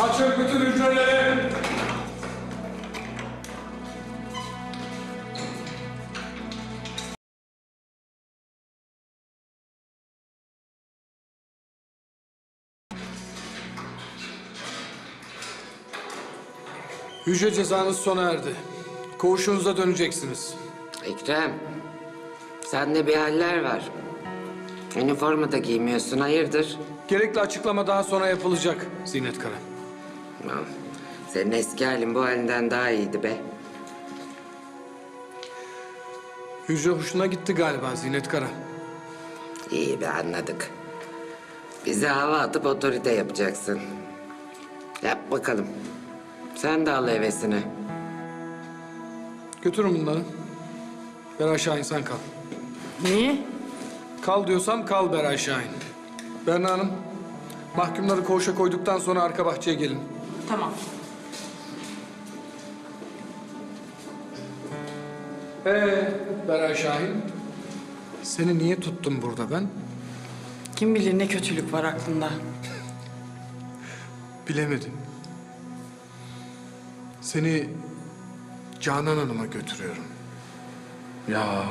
Açın bütün hücreleri. Hücre cezanız sona erdi. Koğuşunuza döneceksiniz. Ekrem, sende bir haller var. Üniforma da giymiyorsun, hayırdır? Gerekli açıklama daha sonra yapılacak Zinet Kara. Aman, Senin eski halin bu halinden daha iyiydi be. Hücre hoşuna gitti galiba Zinet Kara. İyi be anladık. Bize hava atıp otorite yapacaksın. Yap bakalım. Sen de al hevesini. Götürün bunları. Beray Şahin sen kal. Niye? Kal diyorsam kal Beray Şahin. Berna Hanım, mahkumları koğuşa koyduktan sonra arka bahçeye gelin. Tamam. Ee, Beray Şahin, seni niye tuttum burada ben? Kim bilir ne kötülük var aklında. Bilemedim. Seni Canan Hanım'a götürüyorum. Ya.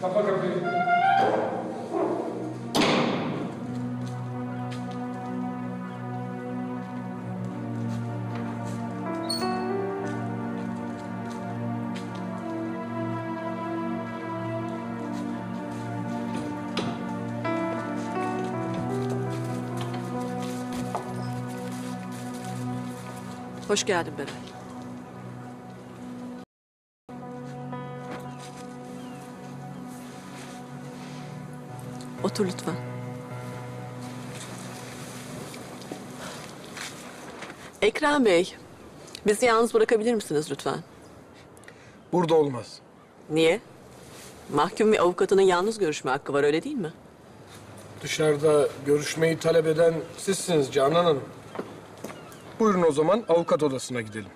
Kapa kapıyı. Hoş geldin Beray. Otur lütfen. Ekrem Bey, bizi yalnız bırakabilir misiniz lütfen? Burada olmaz. Niye? Mahkum ve avukatının yalnız görüşme hakkı var, öyle değil mi? Dışarıda görüşmeyi talep eden sizsiniz Canan Hanım. Buyurun o zaman avukat odasına gidelim.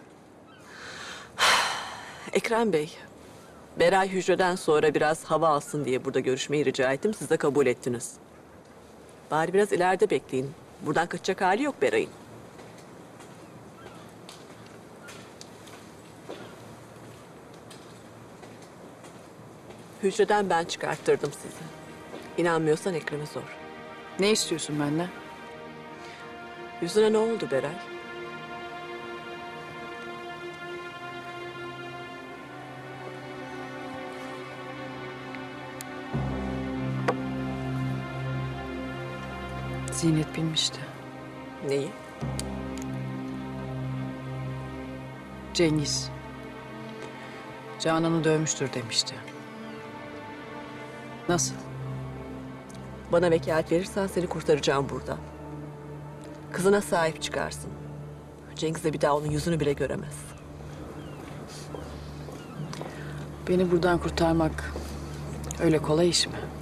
Ekrem Bey, Beray hücreden sonra biraz hava alsın diye burada görüşmeyi rica ettim. Siz de kabul ettiniz. Bari biraz ileride bekleyin. Buradan kaçacak hali yok Beray'ın. Hücreden ben çıkarttırdım sizi. İnanmıyorsan Ekrem'e sor. Ne istiyorsun benden? Yüzüne ne oldu Beray? Zinet bilmişti. Neyi? Cengiz. Canan'ı dövmüştür demişti. Nasıl? Bana vekalet verirsen seni kurtaracağım burada. Kızına sahip çıkarsın. Cengiz de bir daha onun yüzünü bile göremez. Beni buradan kurtarmak öyle kolay iş mi?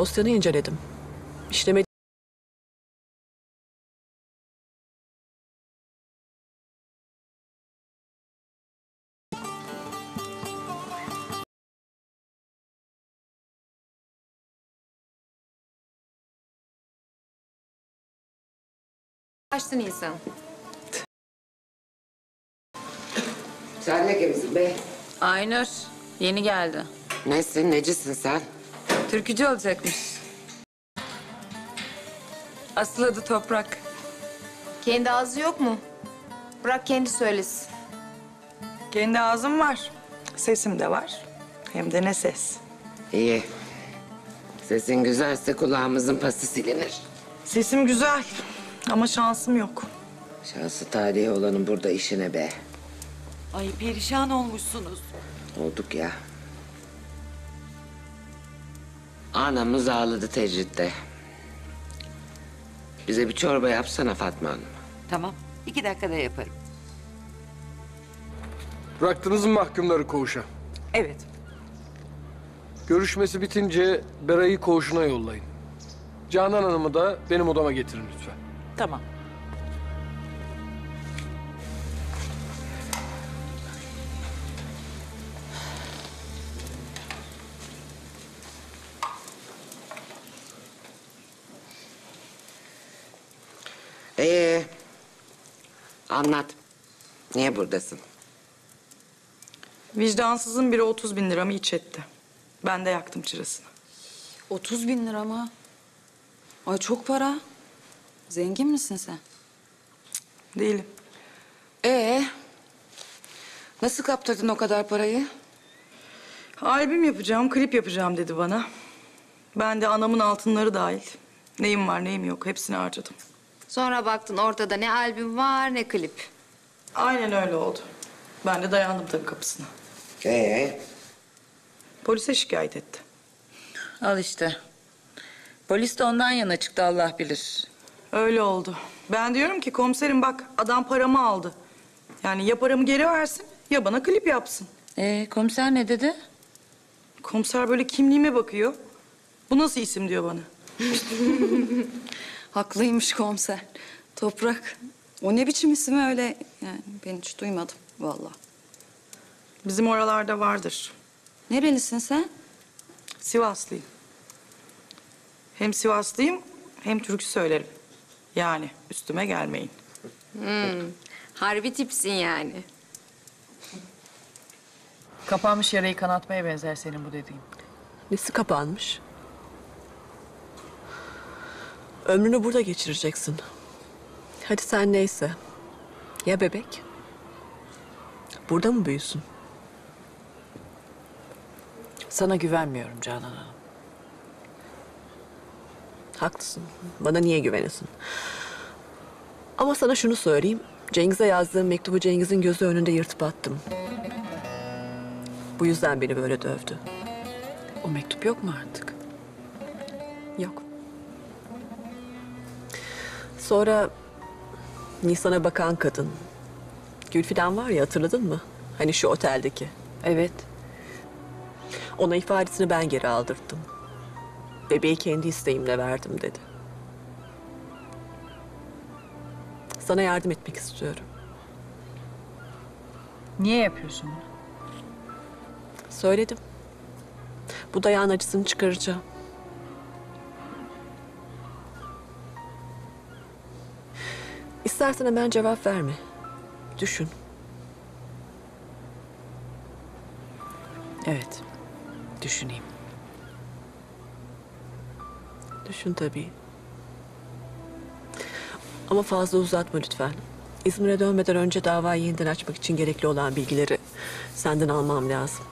Dosyanı inceledim. İşleme Kaçtı Nisan. Sen ne kimsin be? Aynur yeni geldi. Nesin, necisin sen? Türkücü olacakmış. Asıl adı Toprak. Kendi ağzı yok mu? Bırak kendi söylesin. Kendi ağzım var. Sesim de var. Hem de ne ses. İyi. Sesin güzelse kulağımızın pası silinir. Sesim güzel ama şansım yok. Şansı tarihi olanın burada işine be. Ay perişan olmuşsunuz. Olduk ya. Anamız ağladı tecritte. Bize bir çorba yapsana Fatma Hanım. Tamam. iki dakikada yaparım. Bıraktınız mı mahkumları koğuşa? Evet. Görüşmesi bitince Beray'ı koğuşuna yollayın. Canan Hanım'ı da benim odama getirin lütfen. Tamam. Anlat. Niye buradasın? Vicdansızın biri 30 bin liramı iç etti. Ben de yaktım çırasını. 30 bin lira mı? Ay çok para. Zengin misin sen? Değilim. Ee, nasıl kaptırdın o kadar parayı? Albüm yapacağım, klip yapacağım dedi bana. Ben de anamın altınları dahil. Neyim var neyim yok hepsini harcadım. Sonra baktın ortada ne albüm var ne klip. Aynen öyle oldu. Ben de dayandım tabii kapısına. Ee, Polise şikayet etti. Al işte. Polis de ondan yana çıktı Allah bilir. Öyle oldu. Ben diyorum ki komiserim bak adam paramı aldı. Yani ya paramı geri versin ya bana klip yapsın. Ee, komiser ne dedi? Komiser böyle kimliğime bakıyor. Bu nasıl isim diyor bana. Haklıymış komiser. Toprak. O ne biçim isim öyle? Yani ben hiç duymadım vallahi. Bizim oralarda vardır. Nerelisin sen? Sivaslıyım. Hem Sivaslıyım hem türkü söylerim. Yani üstüme gelmeyin. Harbi tipsin yani. Kapanmış yarayı kanatmaya benzer senin bu dediğin. Nesi kapanmış? Ömrünü burada geçireceksin. Hadi sen neyse. Ya bebek? Burada mı büyüsün? Sana güvenmiyorum Canan Hanım. Haklısın. Bana niye güvenesin? Ama sana şunu söyleyeyim. Cengiz'e yazdığım mektubu Cengiz'in gözü önünde yırtıp attım. Bu yüzden beni böyle dövdü. O mektup yok mu artık? Yok. Sonra Nisan'a bakan kadın. Gülfidan var ya hatırladın mı? Hani şu oteldeki. Evet. Ona ifadesini ben geri aldırttım. Bebeği kendi isteğimle verdim dedi. Sana yardım etmek istiyorum. Niye yapıyorsun bunu? Söyledim. Bu dayağın acısını çıkaracağım. İstersen hemen cevap verme. Düşün. Evet. Düşüneyim. Düşün tabii. Ama fazla uzatma lütfen. İzmir'e dönmeden önce davayı yeniden açmak için gerekli olan bilgileri senden almam lazım.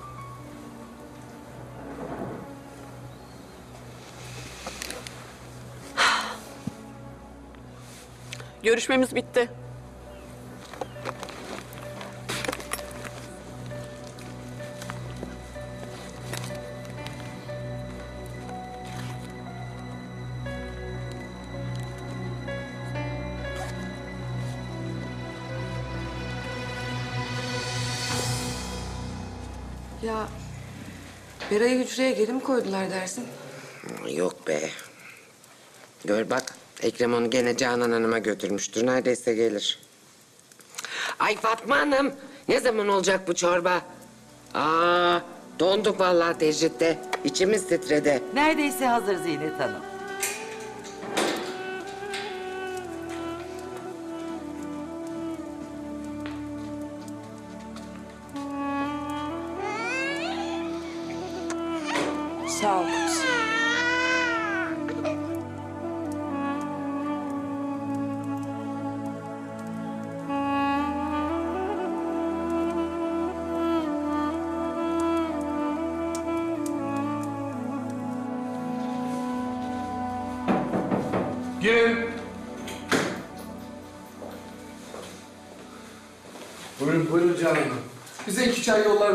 Görüşmemiz bitti. Ya Bera'yı hücreye geri mi koydular dersin? Yok be. Gör bak Ekrem onu gene Canan Hanım'a götürmüştür. Neredeyse gelir. Ay Fatma Hanım ne zaman olacak bu çorba? Aa donduk vallahi tecritte. İçimiz titredi. Neredeyse hazır Zinet Hanım.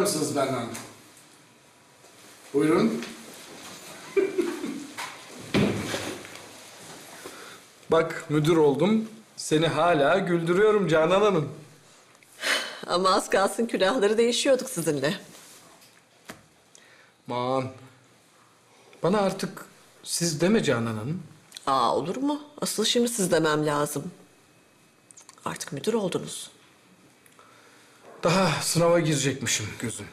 Mısınız benden? Buyurun. Bak müdür oldum. Seni hala güldürüyorum Canan Hanım. Ama az kalsın külahları değişiyorduk sizinle. Aman. Bana artık siz deme Canan Hanım. Aa olur mu? Asıl şimdi siz demem lazım. Artık müdür oldunuz. Daha sınava girecekmişim gözüm.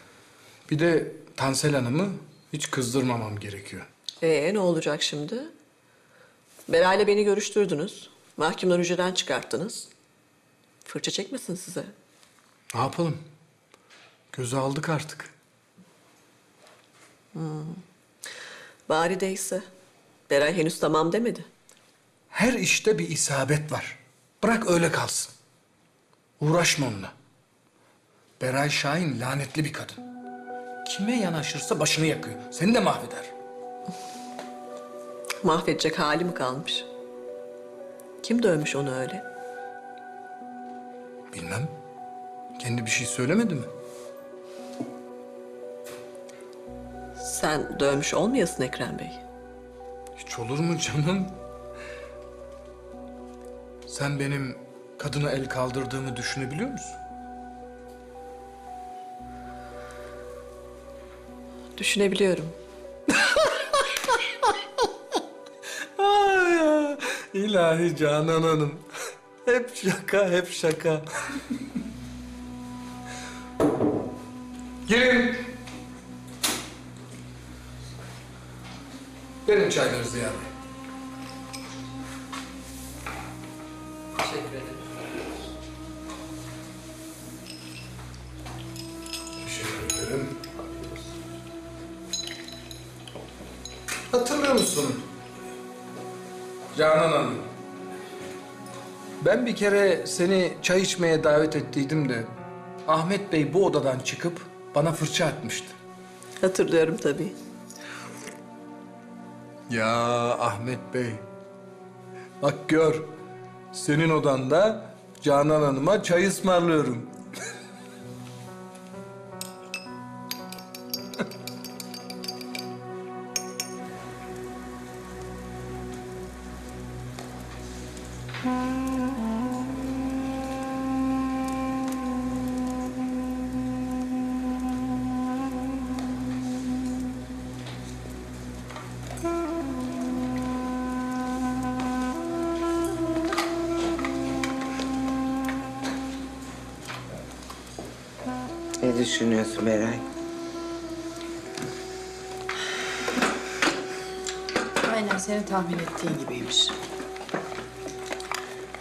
Bir de Tansel Hanım'ı hiç kızdırmamam gerekiyor. Ee ne olacak şimdi? Beray'la beni görüştürdünüz. Mahkumları hücreden çıkarttınız. Fırça çekmesin size. Ne yapalım? Göze aldık artık. Bari değilse. Beray henüz tamam demedi. Her işte bir isabet var. Bırak öyle kalsın. Uğraşma onunla. Beray Şahin lanetli bir kadın. Kime yanaşırsa başını yakıyor. Seni de mahveder. Mahvedecek hali mi kalmış? Kim dövmüş onu öyle? Bilmem. Kendi bir şey söylemedi mi? Sen dövmüş olmayasın Ekrem Bey. Hiç olur mu canım? Sen benim kadına el kaldırdığımı düşünebiliyor musun? Düşünebiliyorum. Ay ya, ilahi Canan Hanım. Hep şaka, hep şaka. Girin. Verin çayları Ziya Bey. Teşekkür ederim. Hatırlıyor musun? Canan Hanım. Ben bir kere seni çay içmeye davet ettiydim de... Ahmet Bey bu odadan çıkıp bana fırça atmıştı. Hatırlıyorum tabii. Ya Ahmet Bey. Bak gör. Senin odanda Canan Hanım'a çay ısmarlıyorum. Düşünüyorsun Beray? Aynen senin tahmin ettiğin gibiymiş.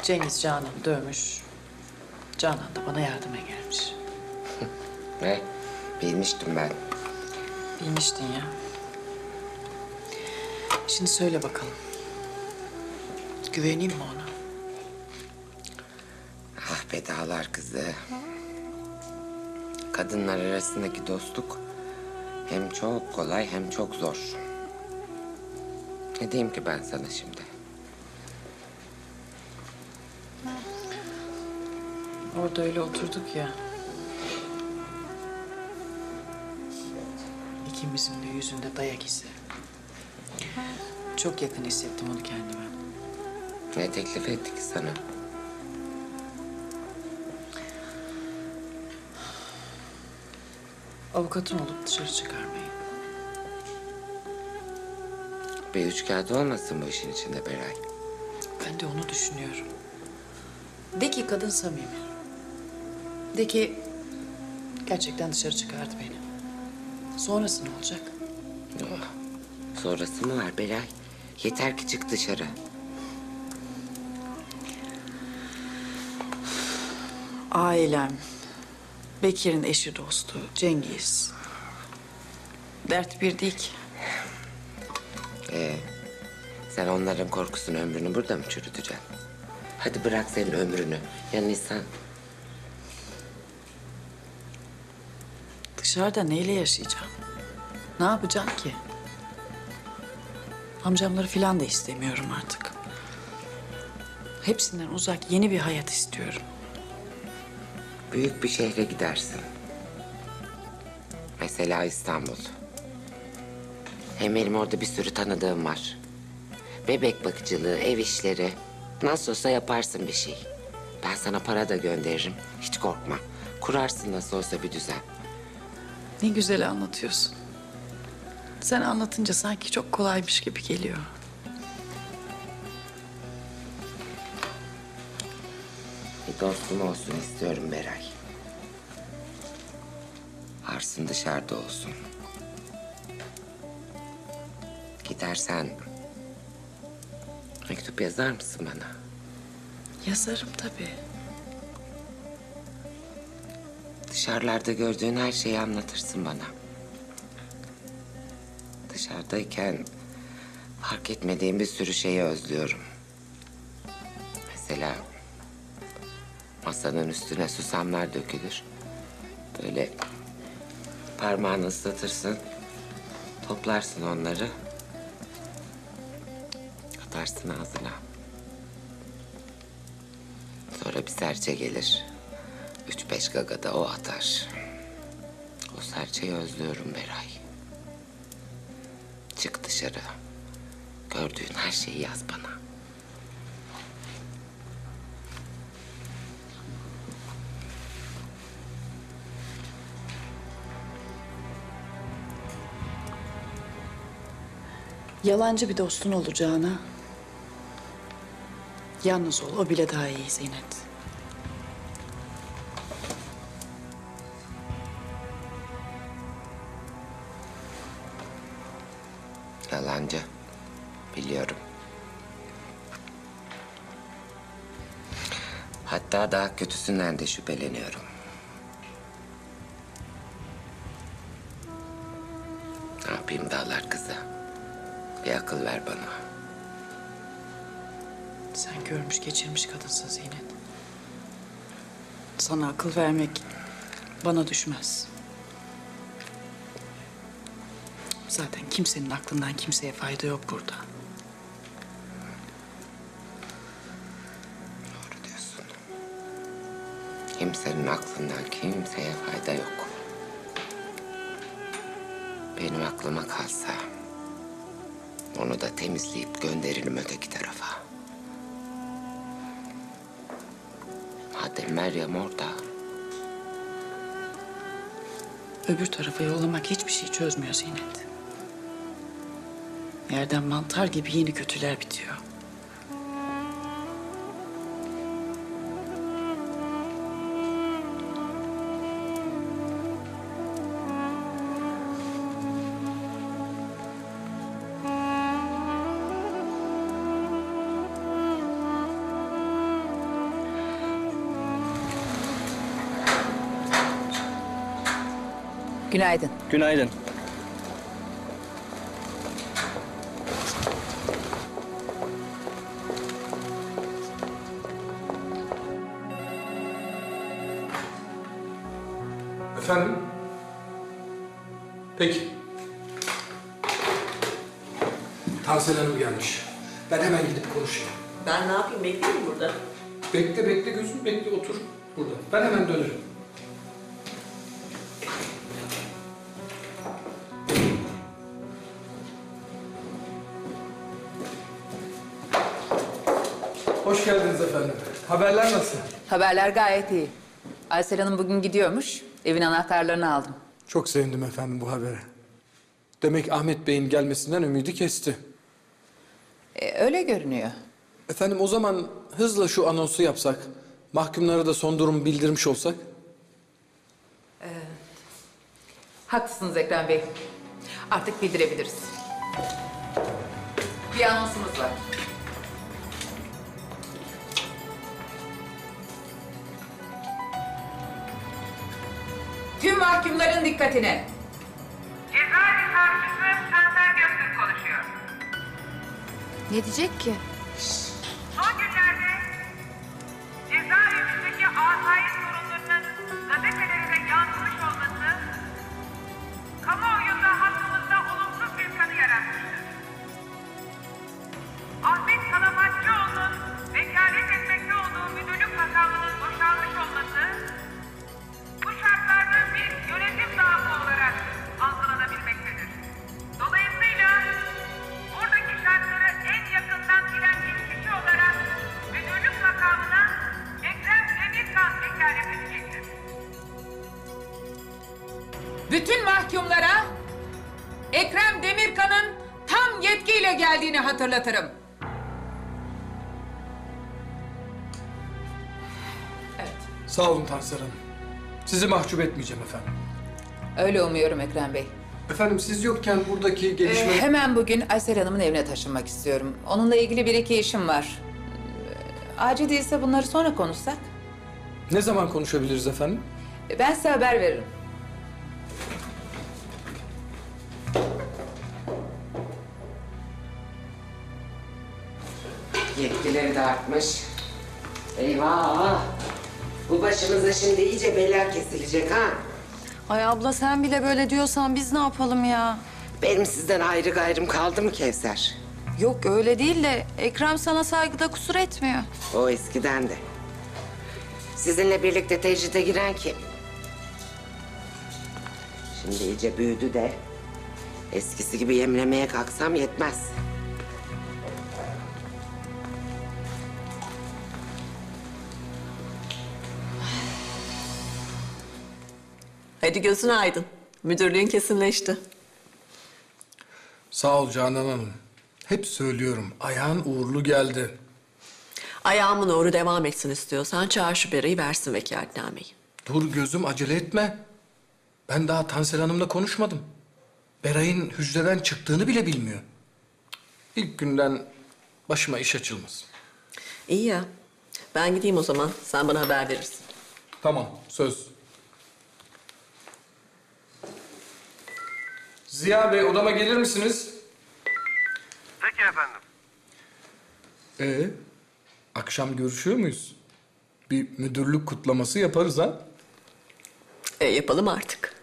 Cengiz Canan'ı dövmüş. Canan da bana yardıma gelmiş. Ne? Bilmiştim ben. Bilmiştin ya. Şimdi söyle bakalım. Güveneyim mi ona? Ah be dağlar kızı. Kadınlar arasındaki dostluk hem çok kolay hem çok zor. Ne diyeyim ki ben sana şimdi? Orada öyle oturduk ya. İkimizin de yüzünde dayak izi. Çok yakın hissettim onu kendime. Ne teklif etti ki sana? Avukatın olup dışarı çıkarmayı. Bir üç kağıt olmasın bu işin içinde Beray. Ben de onu düşünüyorum. De ki kadın samimi. De ki gerçekten dışarı çıkardı beni. Sonrası ne olacak? Oh, sonrası mı var Beray? Yeter ki çık dışarı. Ailem, Bekir'in eşi dostu, Cengiz. Dert bir değil ki. Ee, sen onların korkusunu ömrünü burada mı çürüteceksin? Hadi bırak senin ömrünü. Ya Nisan? Dışarıda neyle yaşayacağım? Ne yapacağım ki? Amcamları falan da istemiyorum artık. Hepsinden uzak yeni bir hayat istiyorum. Büyük bir şehre gidersin. Mesela İstanbul. Hem benim orada bir sürü tanıdığım var. Bebek bakıcılığı, ev işleri. Nasıl olsa yaparsın bir şey. Ben sana para da gönderirim. Hiç korkma. Kurarsın nasıl olsa bir düzen. Ne güzel anlatıyorsun. Sen anlatınca sanki çok kolaymış gibi geliyor. Dostum olsun istiyorum Beray. Arsın dışarıda olsun. Gidersen mektup yazar mısın bana? Yazarım tabii. Dışarılarda gördüğün her şeyi anlatırsın bana. Dışarıdayken fark etmediğim bir sürü şeyi özlüyorum. Mesela masanın üstüne susamlar dökülür. Böyle parmağını ıslatırsın. Toplarsın onları. Atarsın ağzına. Sonra bir serçe gelir. Üç beş gagada o atar. O serçeyi özlüyorum Beray. Çık dışarı. Gördüğün her şeyi yaz bana. Yalancı bir dostun olacağına... ...yalnız ol, o bile daha iyi Zinet. Yalancı. Biliyorum. Hatta daha kötüsünden de şüpheleniyorum. Bir akıl ver bana. Sen görmüş geçirmiş kadınsın Zinet. Sana akıl vermek bana düşmez. Zaten kimsenin aklından kimseye fayda yok burada. Doğru diyorsun. Kimsenin aklından kimseye fayda yok. Benim aklıma kalsa... ...onu da temizleyip gönderirim öteki tarafa. Madem Meryem orada... Öbür tarafa yollamak hiçbir şey çözmüyor Zinet. Yerden mantar gibi yeni kötüler bitiyor. Günaydın. Günaydın. Efendim? Peki. Tansel Hanım gelmiş. Ben hemen gidip konuşayım. Ben ne yapayım bekleyeyim burada. Bekle bekle gözüm bekle otur burada. Ben hemen dönerim. Haberler gayet iyi. Aysel Hanım bugün gidiyormuş. Evin anahtarlarını aldım. Çok sevindim efendim bu habere. Demek Ahmet Bey'in gelmesinden ümidi kesti. E, öyle görünüyor. Efendim o zaman hızla şu anonsu yapsak, mahkumlara da son durumu bildirmiş olsak. Haklısınız Ekrem Bey. Artık bildirebiliriz. Bir anonsumuz var. Tüm mahkumların dikkatine. Cezaevi savcısı Sanser Göktürk konuşuyor. Ne diyecek ki? Son günlerde cezaevindeki asayiş sorunlarının gazetelere yansımış olması kamuoyunda yetkiyle geldiğini hatırlatırım. Evet, Sağ olun Tansel Hanım. Sizi mahcup etmeyeceğim efendim. öyle umuyorum Ekrem Bey. Efendim siz yokken buradaki Ee, gelişme... hemen bugün Aysel Hanım'ın evine taşınmak istiyorum. Onunla ilgili bir iki işim var. Ee, Acil değilse bunları sonra konuşsak. Ne zaman konuşabiliriz efendim? Ben size haber veririm. Yetkileri de artmış. Eyvah! Bu başımıza şimdi iyice bela kesilecek ha. Ay abla sen bile böyle diyorsan biz ne yapalım ya? Benim sizden ayrı gayrım kaldı mı Kevser? Yok öyle değil de Ekrem sana saygıda kusur etmiyor. O eskiden de. Sizinle birlikte tecride giren kim? Şimdi iyice büyüdü de eskisi gibi yemlemeye kalksam yetmez. Hadi gözün aydın. Müdürlüğün kesinleşti. Sağ ol Canan Hanım. Hep söylüyorum ayağın uğurlu geldi. Ayağımın uğru devam etsin istiyorsan çağır şu Bera'yı versin vekaletnameyi. Dur gözüm acele etme. Ben daha Tansel Hanım'la konuşmadım. Beray'ın hücreden çıktığını bile bilmiyor. İlk günden başıma iş açılmasın. İyi ya. Ben gideyim o zaman. Sen bana haber verirsin. Tamam, söz. Ziya Bey, odama gelir misiniz? Peki efendim. Ee, akşam görüşüyor muyuz? Bir müdürlük kutlaması yaparız ha? E yapalım artık.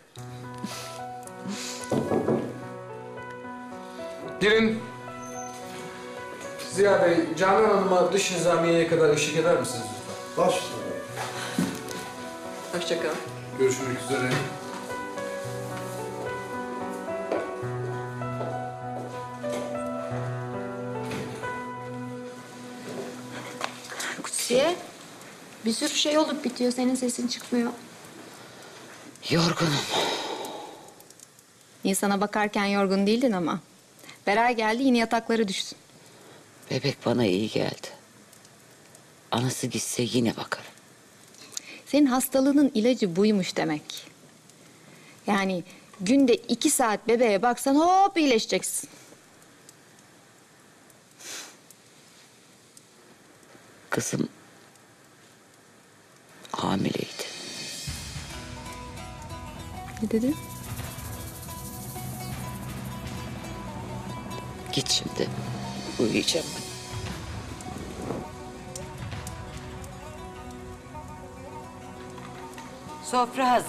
Girin. Ziya Bey, Canan Hanım'a dış nizamiyeye kadar eşlik eder misiniz lütfen? Baş Hoşça kal. Görüşmek üzere. Kutsiye. Bir sürü şey olup bitiyor. Senin sesin çıkmıyor. Yorgunum. İnsana bakarken yorgun değildin ama. Beray geldi yine yatakları düşsün. Bebek bana iyi geldi. Anası gitse yine bakarım. Senin hastalığının ilacı buymuş demek. Yani günde iki saat bebeğe baksan hop iyileşeceksin. Kızım hamileydi. Ne dedin? Git şimdi. Uyuyacağım ben. Sofra hazır.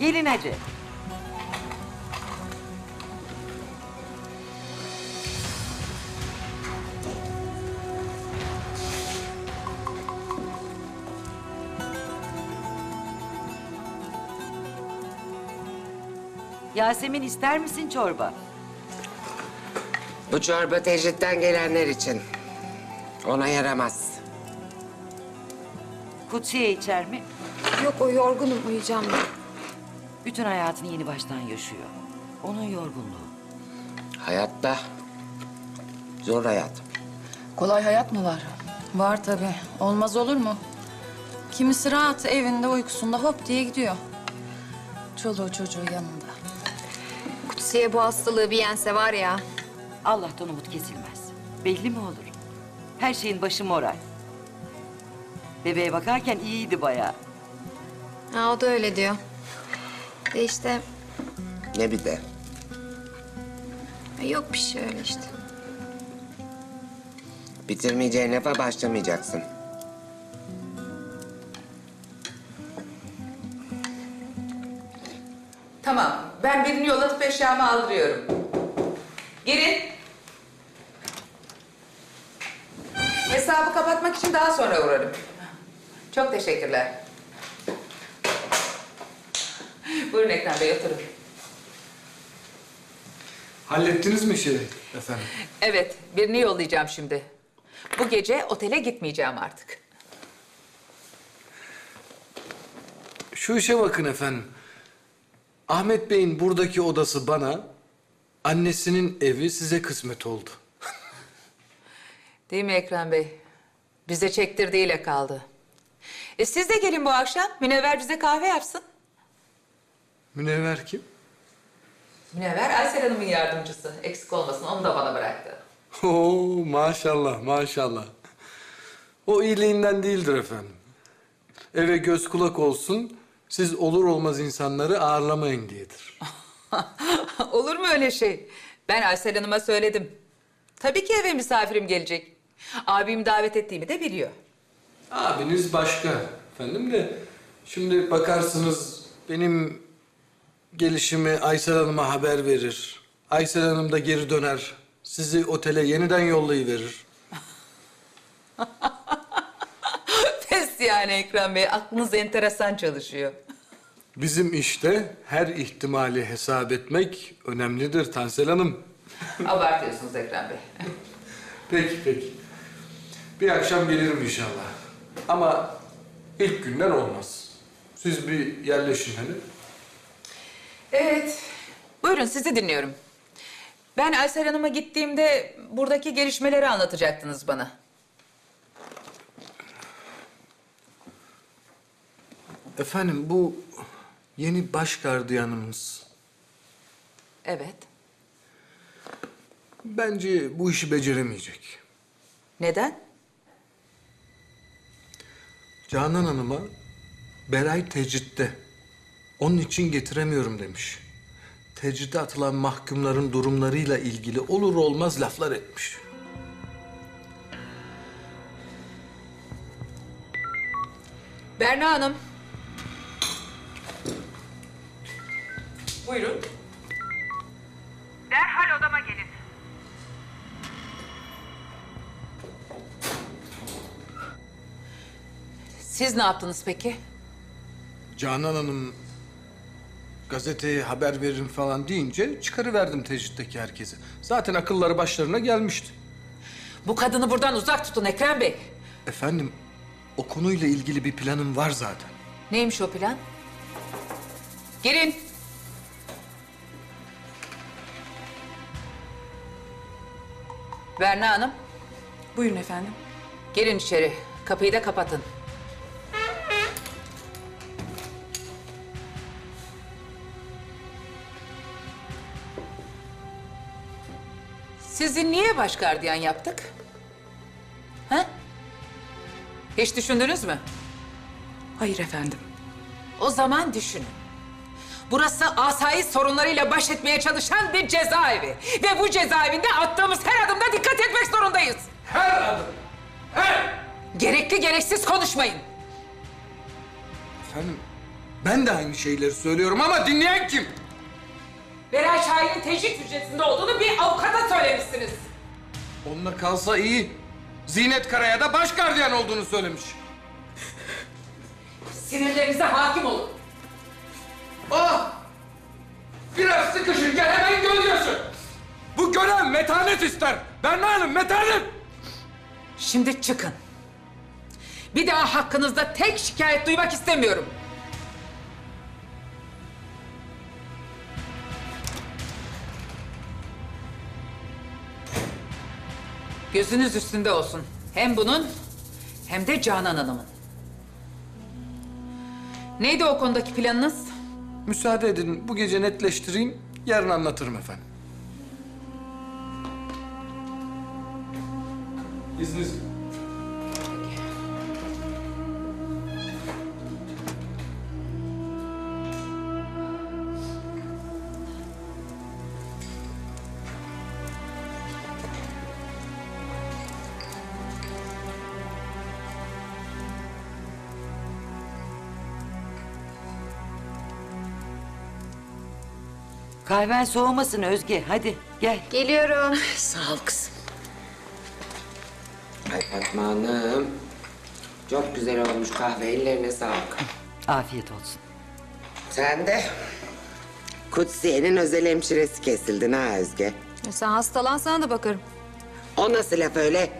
Gelin hadi. Yasemin ister misin çorba? Bu çorba tecritten gelenler için. Ona yaramaz. Kutsiye içer mi? Yok o yorgunum uyuyacağım ben. Bütün hayatını yeni baştan yaşıyor. Onun yorgunluğu. Hayatta zor hayat. Kolay hayat mı var? Var tabii. Olmaz olur mu? Kimisi rahat evinde uykusunda hop diye gidiyor. Çoluğu çocuğu yanında. Kutsiye bu hastalığı bir yense var ya. Allah'tan umut kesilmez. Belli mi olur? Her şeyin başı moral. Bebeğe bakarken iyiydi bayağı. Ha o da öyle diyor. De işte Ne bir de. yok bir şey öyle işte. Bitirmeyeceğin lafa başlamayacaksın. Tamam. Ben birini yollatıp eşyamı aldırıyorum. Gelin. Hesabı kapatmak için daha sonra uğrarım. Çok teşekkürler. Buyurun Ekrem Bey oturun. Hallettiniz mi işi efendim? Evet, birini yollayacağım şimdi. Bu gece otele gitmeyeceğim artık. Şu işe bakın efendim. Ahmet Bey'in buradaki odası bana, annesinin evi size kısmet oldu. Değil mi Ekrem Bey? Bize çektirdiğiyle kaldı. E siz de gelin bu akşam. Münevver bize kahve yapsın. Münevver kim? Münevver Aysel Hanım'ın yardımcısı. Eksik olmasın onu da bana bıraktı. Oo maşallah maşallah. O iyiliğinden değildir efendim. Eve göz kulak olsun, Siz olur olmaz insanları ağırlamayın diyedir. Olur mu öyle şey? Ben Aysel Hanım'a söyledim. Tabii ki eve misafirim gelecek. Abim davet ettiğimi de biliyor. Abiniz başka efendim de şimdi bakarsınız benim gelişimi Aysel Hanım'a haber verir. Aysel Hanım da geri döner. Sizi otele yeniden yollayıverir. Yani Ekrem Bey. Aklınız enteresan çalışıyor. Bizim işte her ihtimali hesap etmek önemlidir Tansel Hanım. Abartıyorsunuz Ekrem Bey. Peki peki. Bir akşam gelirim inşallah. Ama ilk günden olmaz. Siz bir yerleşin hani. Evet. Buyurun sizi dinliyorum. Ben Aysel Hanım'a gittiğimde buradaki gelişmeleri anlatacaktınız bana. Efendim bu yeni baş gardiyanımız Evet. bence bu işi beceremeyecek. Neden? Canan Hanım'a Beray tecritte. Onun için getiremiyorum demiş. Tecride atılan mahkumların durumlarıyla ilgili olur olmaz laflar etmiş. Berna Hanım. Buyurun. Derhal odama gelin. Siz ne yaptınız peki? Canan Hanım gazeteye haber veririm falan deyince çıkarıverdim tecritteki herkesi. Zaten akılları başlarına gelmişti. Bu kadını buradan uzak tutun Ekrem Bey. Efendim o konuyla ilgili bir planım var zaten. Neymiş o plan? Girin. Berna Hanım, Buyurun efendim. girin içeri. Kapıyı da kapatın. Sizi niye baş gardiyan yaptık? Ha? Hiç düşündünüz mü? Hayır efendim. O zaman düşünün. Burası asayiş sorunlarıyla baş etmeye çalışan bir cezaevi. Ve bu cezaevinde attığımız her adımda dikkat etmek zorundayız. Her adım, her! Gerekli gereksiz konuşmayın. Efendim ben de aynı şeyleri söylüyorum ama dinleyen kim? Beray Şahin'in tecrit hücresinde olduğunu bir avukata söylemişsiniz. Onunla kalsa iyi. Zinet Kara'ya da baş gardiyan olduğunu söylemiş. Sinirlerinize hakim olun. Ah! Biraz sıkışınca hemen gözyaşı. Bu görev metanet ister. Berna Hanım metanet. Şimdi çıkın. Bir daha hakkınızda tek şikayet duymak istemiyorum. Gözünüz üstünde olsun. Hem bunun hem de Canan Hanım'ın. Neydi o konudaki planınız? Müsaade edin bu gece netleştireyim. Yarın anlatırım efendim. İzninizle. Kahven soğumasın Özge. Hadi gel. Geliyorum. Sağ ol kızım. Ay Fatma Hanım. Çok güzel olmuş kahve. Ellerine sağlık. Afiyet olsun. Sen de Kutsiye'nin özel hemşiresi kesildin ha Özge. E sen hastalan sana da bakarım. O nasıl laf öyle?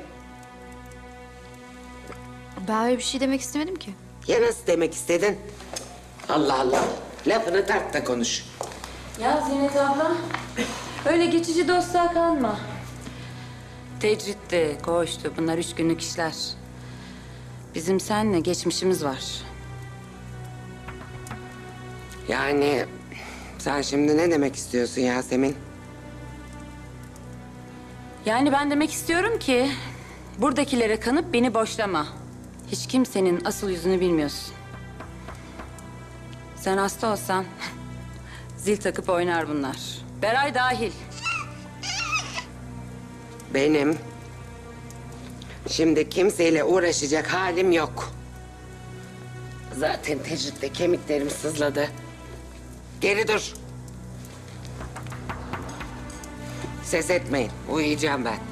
Ben öyle bir şey demek istemedim ki. Ya nasıl demek istedin? Allah Allah. Lafını tart da konuş. Ya Zinet abla, öyle geçici dostluğa kalma. Tecritti, koğuştu. Bunlar üç günlük işler. Bizim seninle geçmişimiz var. Yani sen şimdi ne demek istiyorsun Yasemin? Yani ben demek istiyorum ki... ...buradakilere kanıp beni boşlama. Hiç kimsenin asıl yüzünü bilmiyorsun. Sen hasta olsan zil takıp oynar bunlar. Beray dahil. Benim şimdi kimseyle uğraşacak halim yok. Zaten tecritte kemiklerim sızladı. Geri dur. Ses etmeyin. Uyuyacağım ben.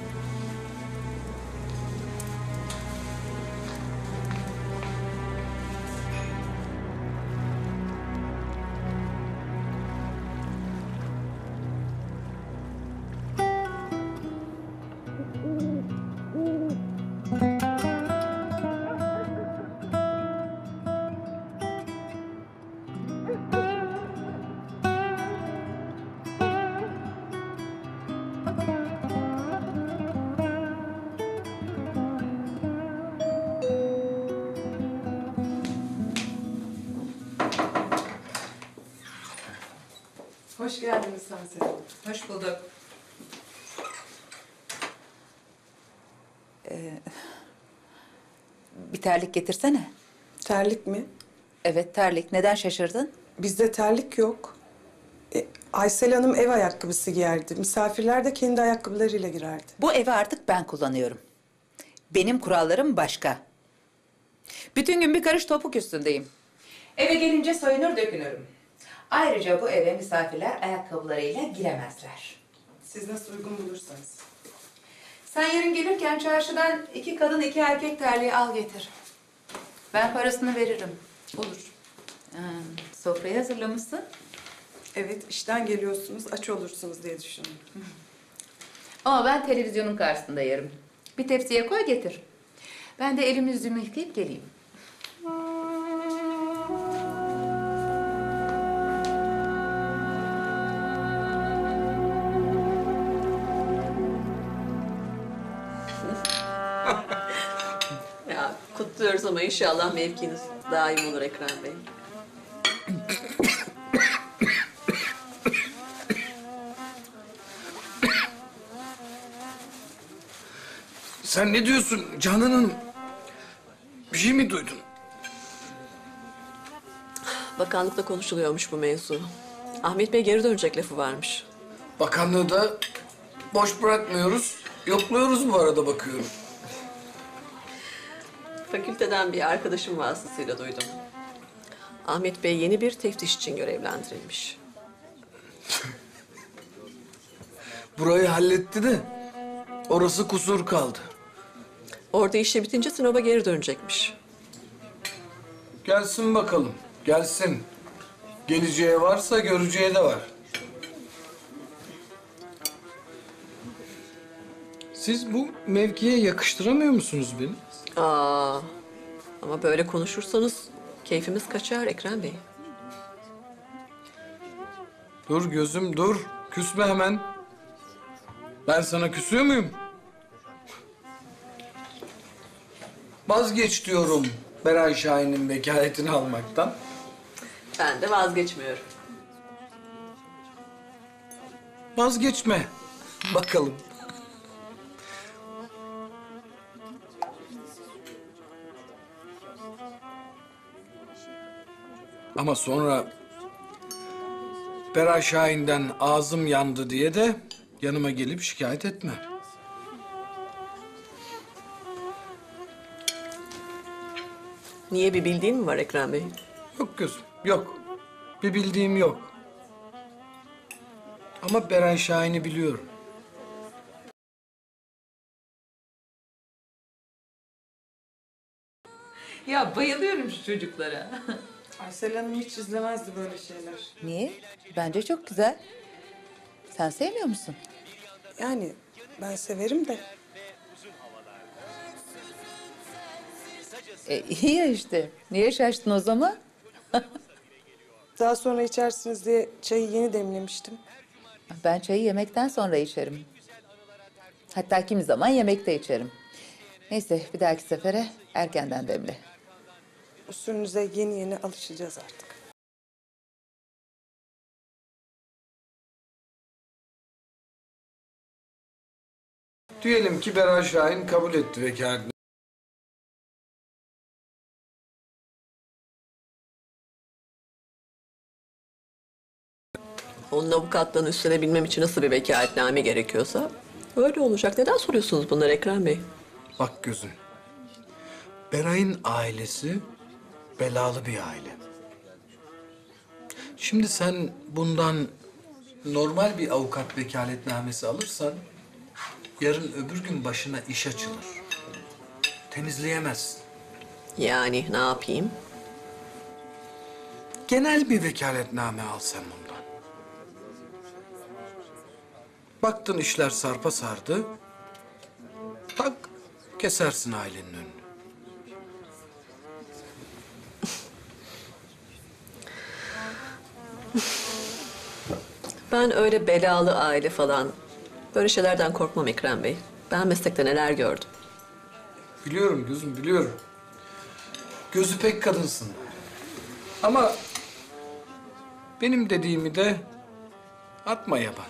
Terlik getirsene. Terlik mi? Evet terlik. Neden şaşırdın? Bizde terlik yok. E, Aysel Hanım ev ayakkabısı giyerdi. Misafirler de kendi ayakkabılarıyla girerdi. Bu evi artık ben kullanıyorum. Benim kurallarım başka. Bütün gün bir karış topuk üstündeyim. Eve gelince soyunur dökünürüm. Ayrıca bu eve misafirler ayakkabılarıyla giremezler. Siz nasıl uygun bulursanız. Sen yarın gelirken çarşıdan iki kadın iki erkek terliği al getir. Ben parasını veririm. Olur. Ha, sofrayı hazırlamışsın. Evet, işten geliyorsunuz, aç olursunuz diye düşündüm. Ama ben televizyonun karşısında yerim. Bir tepsiye koy getir. Ben de elimi yüzümü yıkayıp geleyim. Ama inşallah mevkiniz daim olur Ekrem Bey. Sen ne diyorsun Canan Hanım? Bir şey mi duydun? Bakanlıkta konuşuluyormuş bu mevzu. Ahmet Bey geri dönecek lafı varmış. Bakanlığı da boş bırakmıyoruz. Yokluyoruz bu arada bakıyorum. Fakülteden bir arkadaşım vasıtasıyla duydum. Ahmet Bey yeni bir teftiş için görevlendirilmiş. Burayı halletti de orası kusur kaldı. Orada işi bitince Sinop'a geri dönecekmiş. Gelsin bakalım. Gelsin. Geleceği varsa göreceği de var. Siz bu mevkiye yakıştıramıyor musunuz beni? Aa, ama böyle konuşursanız keyfimiz kaçar Ekrem Bey. Dur gözüm dur. Küsme hemen. Ben sana küsüyor muyum? Vazgeç diyorum Beray Şahin'in vekaletini almaktan. Ben de vazgeçmiyorum. Vazgeçme. Bakalım. Ama sonra Beray Şahin'den ağzım yandı diye de yanıma gelip şikayet etme. Niye bir bildiğin mi var Ekrem Bey? Yok gözüm, yok. Bir bildiğim yok. Ama Beray Şahin'i biliyorum. Ya bayılıyorum şu çocuklara. Aysel Hanım hiç izlemezdi böyle şeyler. Niye? Bence çok güzel. Sen sevmiyor musun? Yani ben severim de. E, iyi ya işte. Niye şaştın o zaman? Daha sonra içersiniz diye çayı yeni demlemiştim. Ben çayı yemekten sonra içerim. Hatta kimi zaman yemekte içerim. Neyse bir dahaki sefere erkenden demle. Usulünüze yeni yeni alışacağız artık. Diyelim ki Beray Şahin kabul etti vekaletini. Onun avukatlığını üstlenebilmem için nasıl bir vekaletname gerekiyorsa öyle olacak. Neden soruyorsunuz bunları Ekrem Bey? Bak gözüm. Beray'ın ailesi belalı bir aile. Şimdi sen bundan normal bir avukat vekaletnamesi alırsan yarın öbür gün başına iş açılır. Temizleyemezsin. Yani ne yapayım? Genel bir vekaletname al sen bundan. Baktın işler sarpa sardı. Tak kesersin ailenin önünü. Ben öyle belalı aile falan böyle şeylerden korkmam Ekrem Bey. Ben meslekte neler gördüm. Biliyorum gözüm biliyorum. Gözü pek kadınsın. Ama benim dediğimi de atma yaban.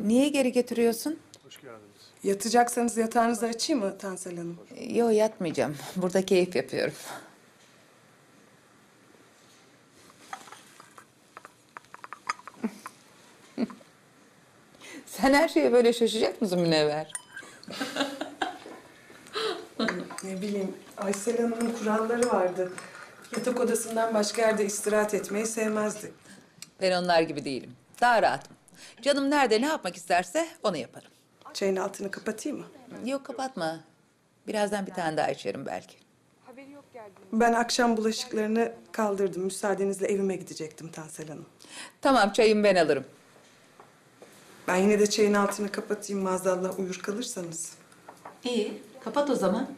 Niye geri getiriyorsun? Yatacaksanız yatağınızı açayım mı Tansel Hanım? Yok yatmayacağım. Burada keyif yapıyorum. Sen her şeye böyle şaşacak mısın Münevver? Ne bileyim Aysel Hanım'ın kuralları vardı. Yatak odasından başka yerde istirahat etmeyi sevmezdi. Ben onlar gibi değilim. Daha rahatım. Canım nerede ne yapmak isterse onu yaparım. Çayın altını kapatayım mı? Yok kapatma. Birazdan bir tane daha içerim belki. Ben akşam bulaşıklarını kaldırdım. Müsaadenizle evime gidecektim Tansel Hanım. Tamam çayımı ben alırım. Ben yine de çayın altını kapatayım maazallah uyur kalırsanız. İyi kapat o zaman.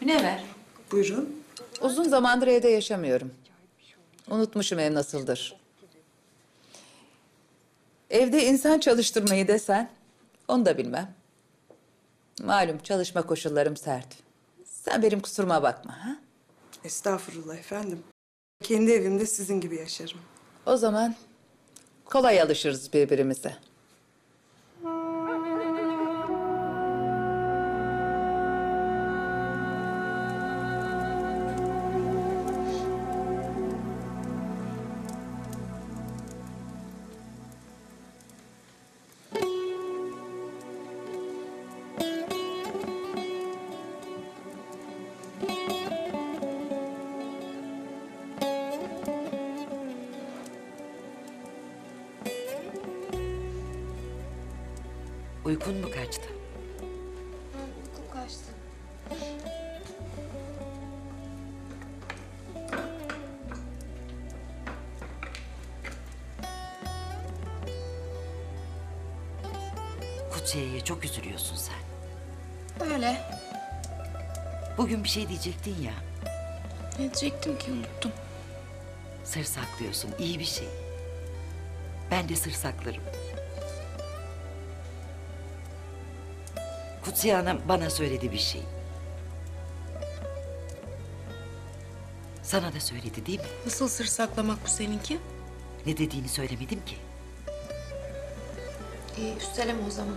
Münevver. Buyurun. Uzun zamandır evde yaşamıyorum. Unutmuşum ev nasıldır. Evde insan çalıştırmayı desen, onu da bilmem. Malum çalışma koşullarım sert. Sen benim kusuruma bakma ha? Estağfurullah efendim. Kendi evimde sizin gibi yaşarım. O zaman kolay alışırız birbirimize. Bir şey diyecektin ya. Ne diyecektim ki unuttum. Sır saklıyorsun. iyi bir şey. Ben de sır saklarım. Kutsiye Hanım bana söyledi bir şey. Sana da söyledi değil mi? Nasıl sır saklamak bu seninki? Ne dediğini söylemedim ki. İyi üsteleme o zaman.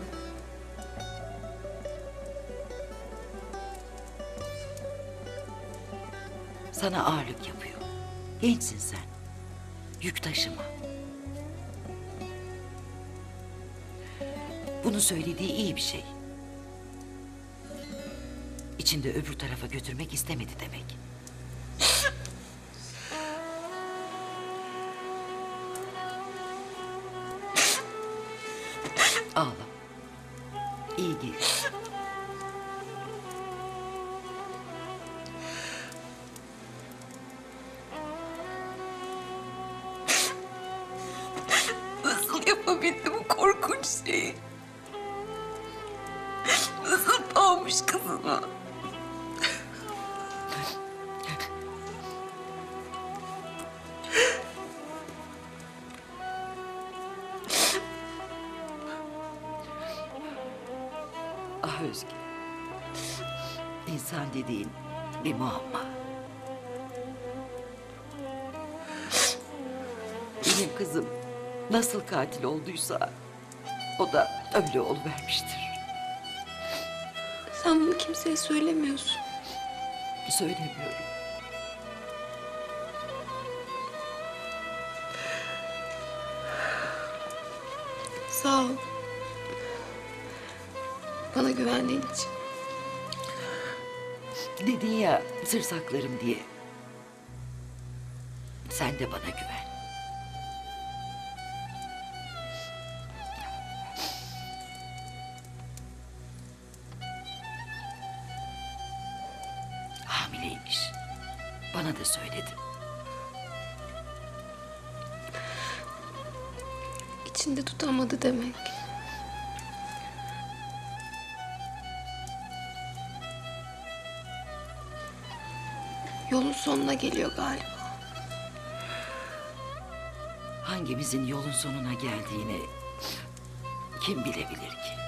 Sana ağırlık yapıyor. Gençsin sen. Yük taşıma. Bunu söylediği iyi bir şey. İçinde öbür tarafa götürmek istemedi demek. Ah Özge. İnsan dediğin bir muamma. Benim kızım nasıl katil olduysa O da öyle oluvermiştir. Sen bunu kimseye söylemiyorsun. Söylemiyorum. Sağ ol. Bana güvendiğin için. Dedin ya sır saklarım diye. Sen de bana güven. Hamileymiş. Bana da söyledi. İçinde tutamadı demek. Geliyor galiba. Hangimizin yolun sonuna geldiğini kim bilebilir ki?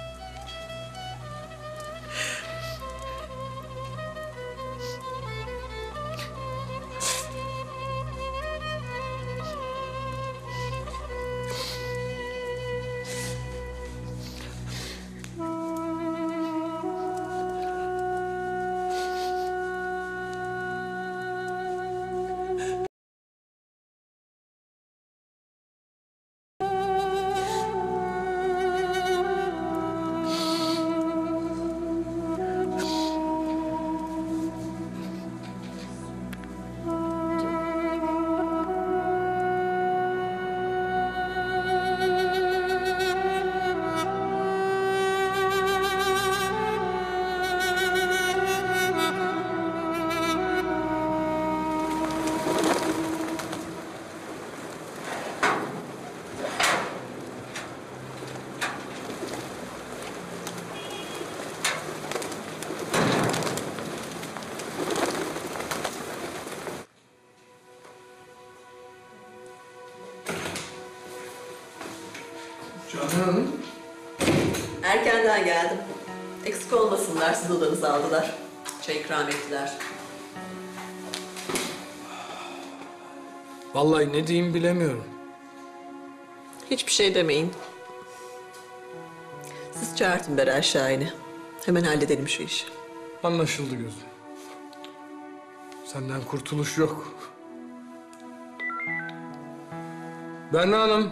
Ne diyeyim bilemiyorum. Hiçbir şey demeyin. Siz çağırtın Beray Şahin'i. Hemen halledelim şu işi. Anlaşıldı gözüm. Senden kurtuluş yok. Berna Hanım.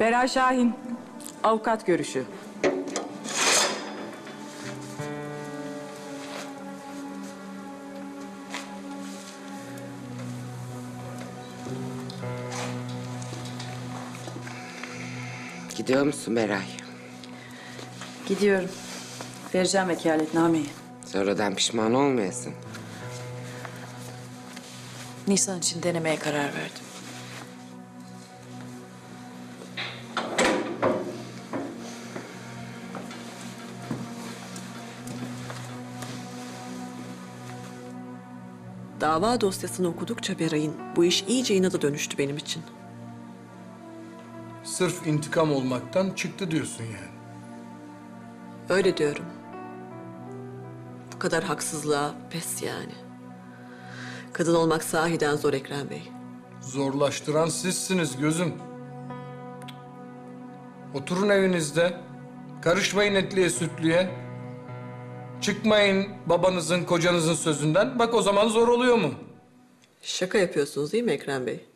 Beray Şahin, avukat görüşü. Gidiyor musun Beray? Gidiyorum. Vereceğim vekaletnameyi. Sonradan pişman olmayasın. Nisan için denemeye karar verdim. Dava dosyasını okudukça Beray'ın bu iş iyice inada dönüştü benim için. Sırf intikam olmaktan çıktı diyorsun yani. Öyle diyorum. Bu kadar haksızlığa pes yani. Kadın olmak sahiden zor Ekrem Bey. Zorlaştıran sizsiniz gözüm. Oturun evinizde. Karışmayın etliye sütlüye. Çıkmayın babanızın, kocanızın sözünden. Bak o zaman zor oluyor mu? Şaka yapıyorsunuz değil mi Ekrem Bey?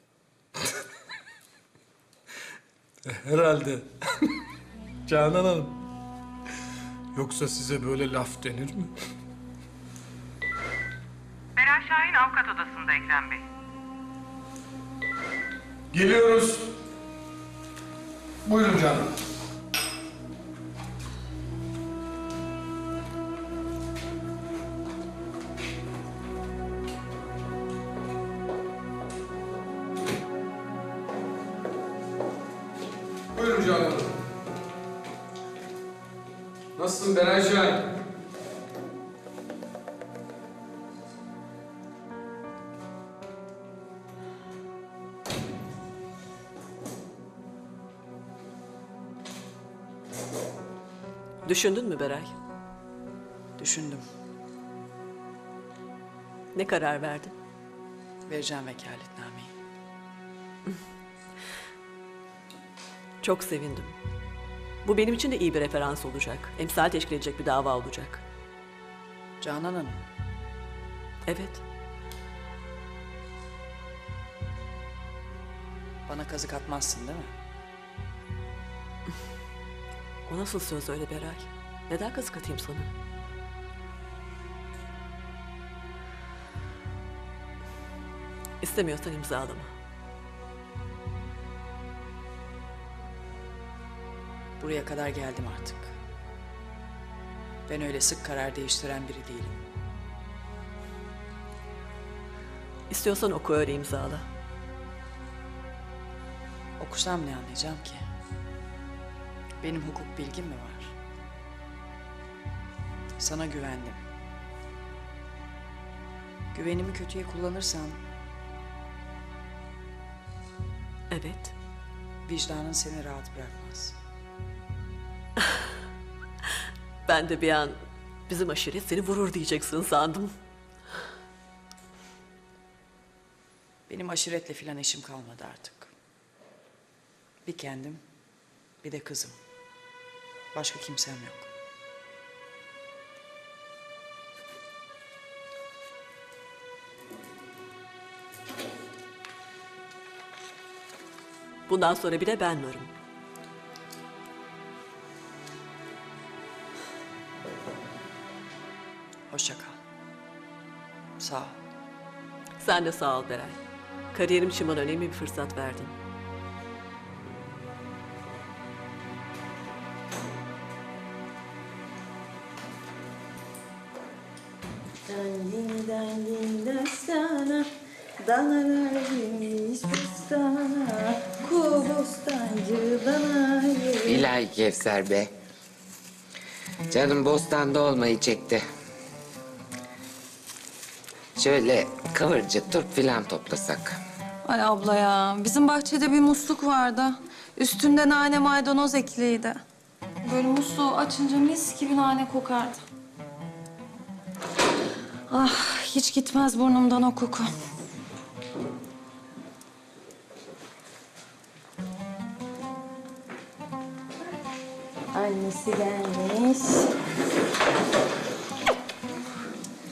Herhalde. Canan Hanım. Yoksa size böyle laf denir mi? Beray Şahin avukat odasında Ekrem Bey. Geliyoruz. Buyurun canım. Düşündün mü Beray? Düşündüm. Ne karar verdin? Vereceğim vekaletnameyi. Çok sevindim. Bu benim için de iyi bir referans olacak. Emsal teşkil edecek bir dava olacak. Canan Hanım, Evet. bana kazık atmazsın değil mi? O nasıl söz öyle Beray? Neden kazık atayım sana? İstemiyorsan imzalama. Buraya kadar geldim artık. Ben öyle sık karar değiştiren biri değilim. İstiyorsan oku öyle imzala. Okusam ne anlayacağım ki? Benim hukuk bilgim mi var? Sana güvendim. Güvenimi kötüye kullanırsan Evet. vicdanın seni rahat bırakmaz. Ben de bir an bizim aşiret seni vurur diyeceksin sandım. Benim aşiretle filan işim kalmadı artık. Bir kendim, bir de kızım. Başka kimsem yok. Bundan sonra bir de ben varım. Hoşça kal. Sağ ol. Sen de sağ ol Beray. Kariyerim için bana önemli bir fırsat verdin. Dana vermiş bustana Kubostancı dana İlahi Kevser be. Canım bostanda olmayı çekti. Şöyle kıvırcık turp filan toplasak. Ay abla ya, bizim bahçede bir musluk vardı. Üstünde nane maydanoz ekliydi. Böyle musluğu açınca mis gibi nane kokardı. Ah, hiç gitmez burnumdan o koku. Annesi gelmiş.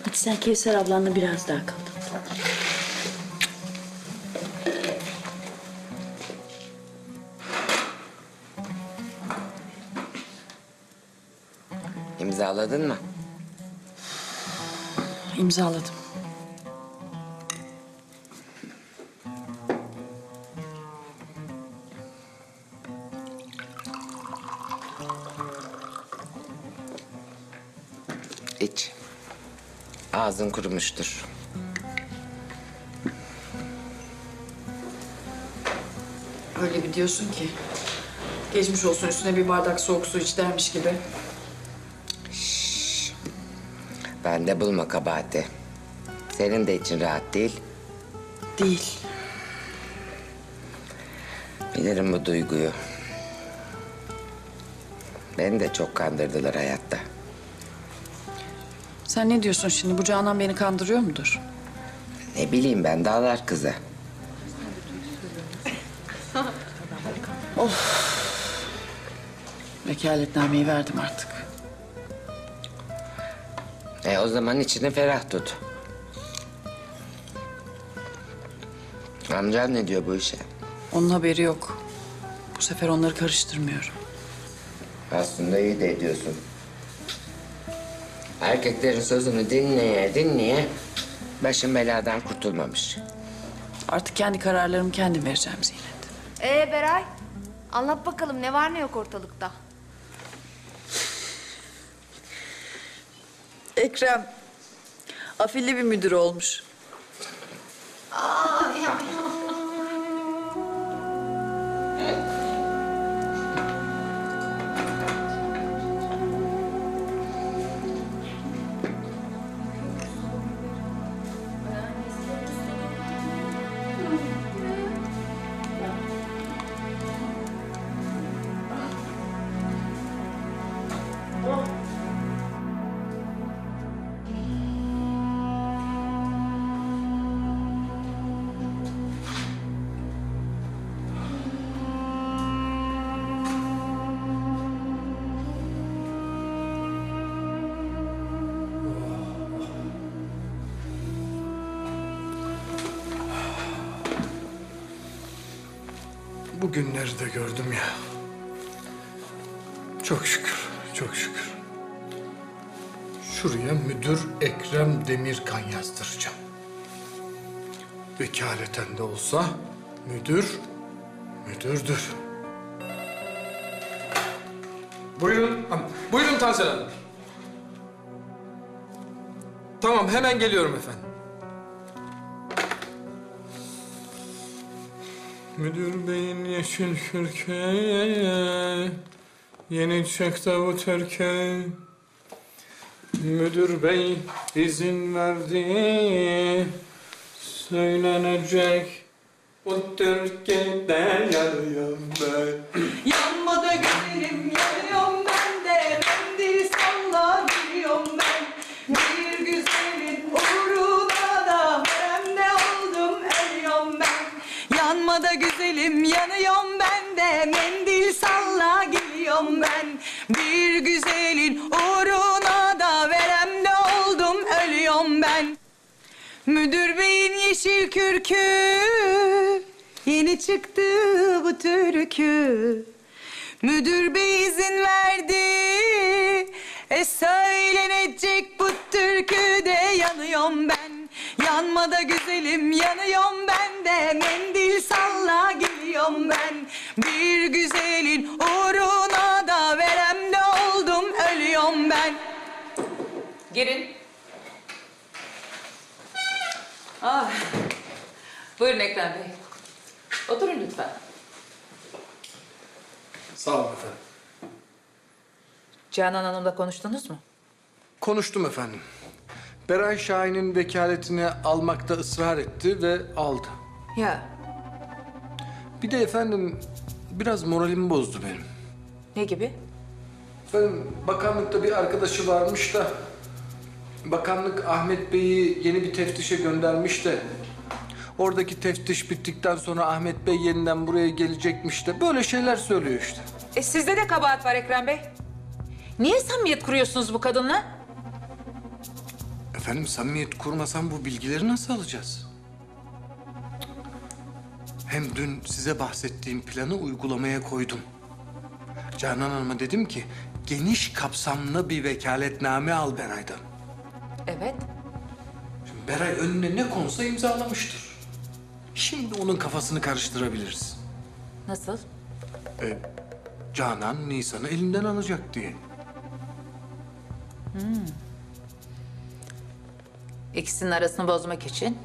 Hadi sen Kevser ablanla biraz daha kal. İmzaladın mı? İmzaladım. Ağzın kurumuştur. Öyle bir diyorsun ki. Geçmiş olsun üstüne bir bardak soğuk su iç dermiş gibi. Ben de bulma kabahati. Senin de için rahat değil. Değil. Bilirim bu duyguyu. Beni de çok kandırdılar hayatta. Sen ne diyorsun şimdi? Bu Canan beni kandırıyor mudur? Ne bileyim ben dağlar kızı. Of. Vekaletnameyi verdim artık. E o zaman içini ferah tut. Amcan ne diyor bu işe? Onun haberi yok. Bu sefer onları karıştırmıyorum. Aslında iyi de ediyorsun. Erkeklerin sözünü dinleye dinleye başın beladan kurtulmamış. Artık kendi kararlarımı kendim vereceğim Zinet. Ee Beray, anlat bakalım ne var ne yok ortalıkta? Ekrem afilli bir müdür olmuş. Aa, günleri de gördüm ya. Çok şükür, çok şükür. Şuraya müdür Ekrem Demirkan yazdıracağım. Vekaleten de olsa müdür müdürdür. Buyurun. Buyurun Tansel Hanım. Tamam hemen geliyorum efendim. Müdür beyin yeşil kürke Yeni çıktı bu türkü Müdür bey izin verdi Söylenecek bu türküde yanıyorum ben kürkü Yeni çıktı bu türkü. Müdür bey izin verdi. E söylenecek bu türküde yanıyorum ben. Yanma da güzelim yanıyorum ben de. Mendil salla geliyorum ben. Bir güzelin uğruna da veremde oldum ölüyorum ben. Girin. Ah. Buyurun Ekrem Bey. Oturun lütfen. Sağ olun efendim. Canan Hanım'la konuştunuz mu? Konuştum efendim. Beray Şahin'in vekaletini almakta ısrar etti ve aldı. Ya Bir de efendim biraz moralimi bozdu benim. ne gibi? Efendim bakanlıkta bir arkadaşı varmış da bakanlık Ahmet Bey'i yeni bir teftişe göndermiş de oradaki teftiş bittikten sonra Ahmet Bey yeniden buraya gelecekmiş de böyle şeyler söylüyor işte. E sizde de kabahat var Ekrem Bey. Niye samimiyet kuruyorsunuz bu kadınla? Efendim samimiyet kurmasam bu bilgileri nasıl alacağız? Hem dün size bahsettiğim planı uygulamaya koydum. Canan Hanım'a dedim ki geniş kapsamlı bir vekaletname al Beray'dan. Evet. Şimdi Beray önüne ne konsa imzalamıştır. Şimdi onun kafasını karıştırabiliriz. Nasıl? E, Canan Nisan'ı elinden alacak diye. Hmm. İkisinin arasını bozmak için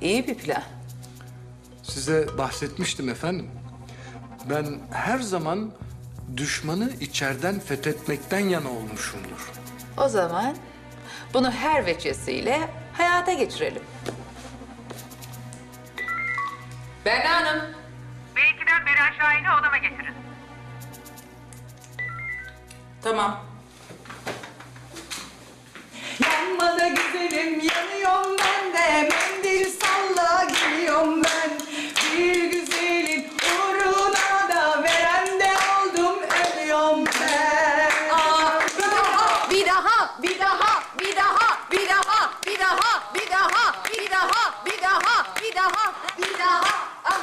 iyi bir plan. Size bahsetmiştim efendim. Ben her zaman düşmanı içeriden fethetmekten yana olmuşumdur. O zaman bunu her veçesiyle hayata geçirelim. Berna Hanım. B2'den Beray Şahin'i odama getirin. Tamam. Yanma da güzelim yanıyorum ben de Mendil salla geliyorum ben Bir güzelin uğruna da Veremde oldum ölüyorum ben Aa, Bir daha, bir daha, bir daha, bir daha, bir daha, bir daha, bir daha, bir daha, bir daha, bir daha, bir daha. Ah.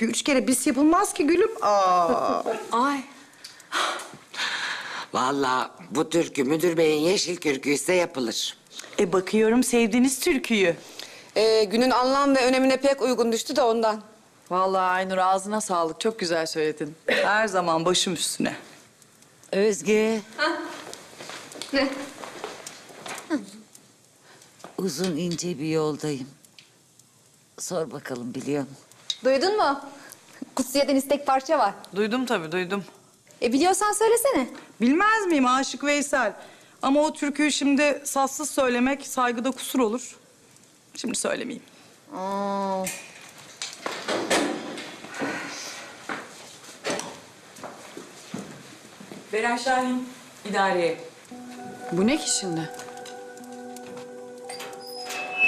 Türkü üç kere bis yapılmaz ki gülüm. Aa. Ay. Vallahi bu türkü müdür beyin yeşil kürkü ise yapılır. E bakıyorum sevdiğiniz türküyü. Ee, günün anlam ve önemine pek uygun düştü de ondan. Vallahi Aynur ağzına sağlık. Çok güzel söyledin. Her zaman başım üstüne. Özge. Ne? Uzun ince bir yoldayım. Sor bakalım biliyor musun? Duydun mu? Kutsiye'den istek parça var. Duydum tabii duydum. E biliyorsan söylesene. Bilmez miyim Aşık Veysel? Ama o türküyü şimdi sassız söylemek saygıda kusur olur. Şimdi söylemeyeyim. Aa. Beren Şahin, idareye. Bu ne ki şimdi?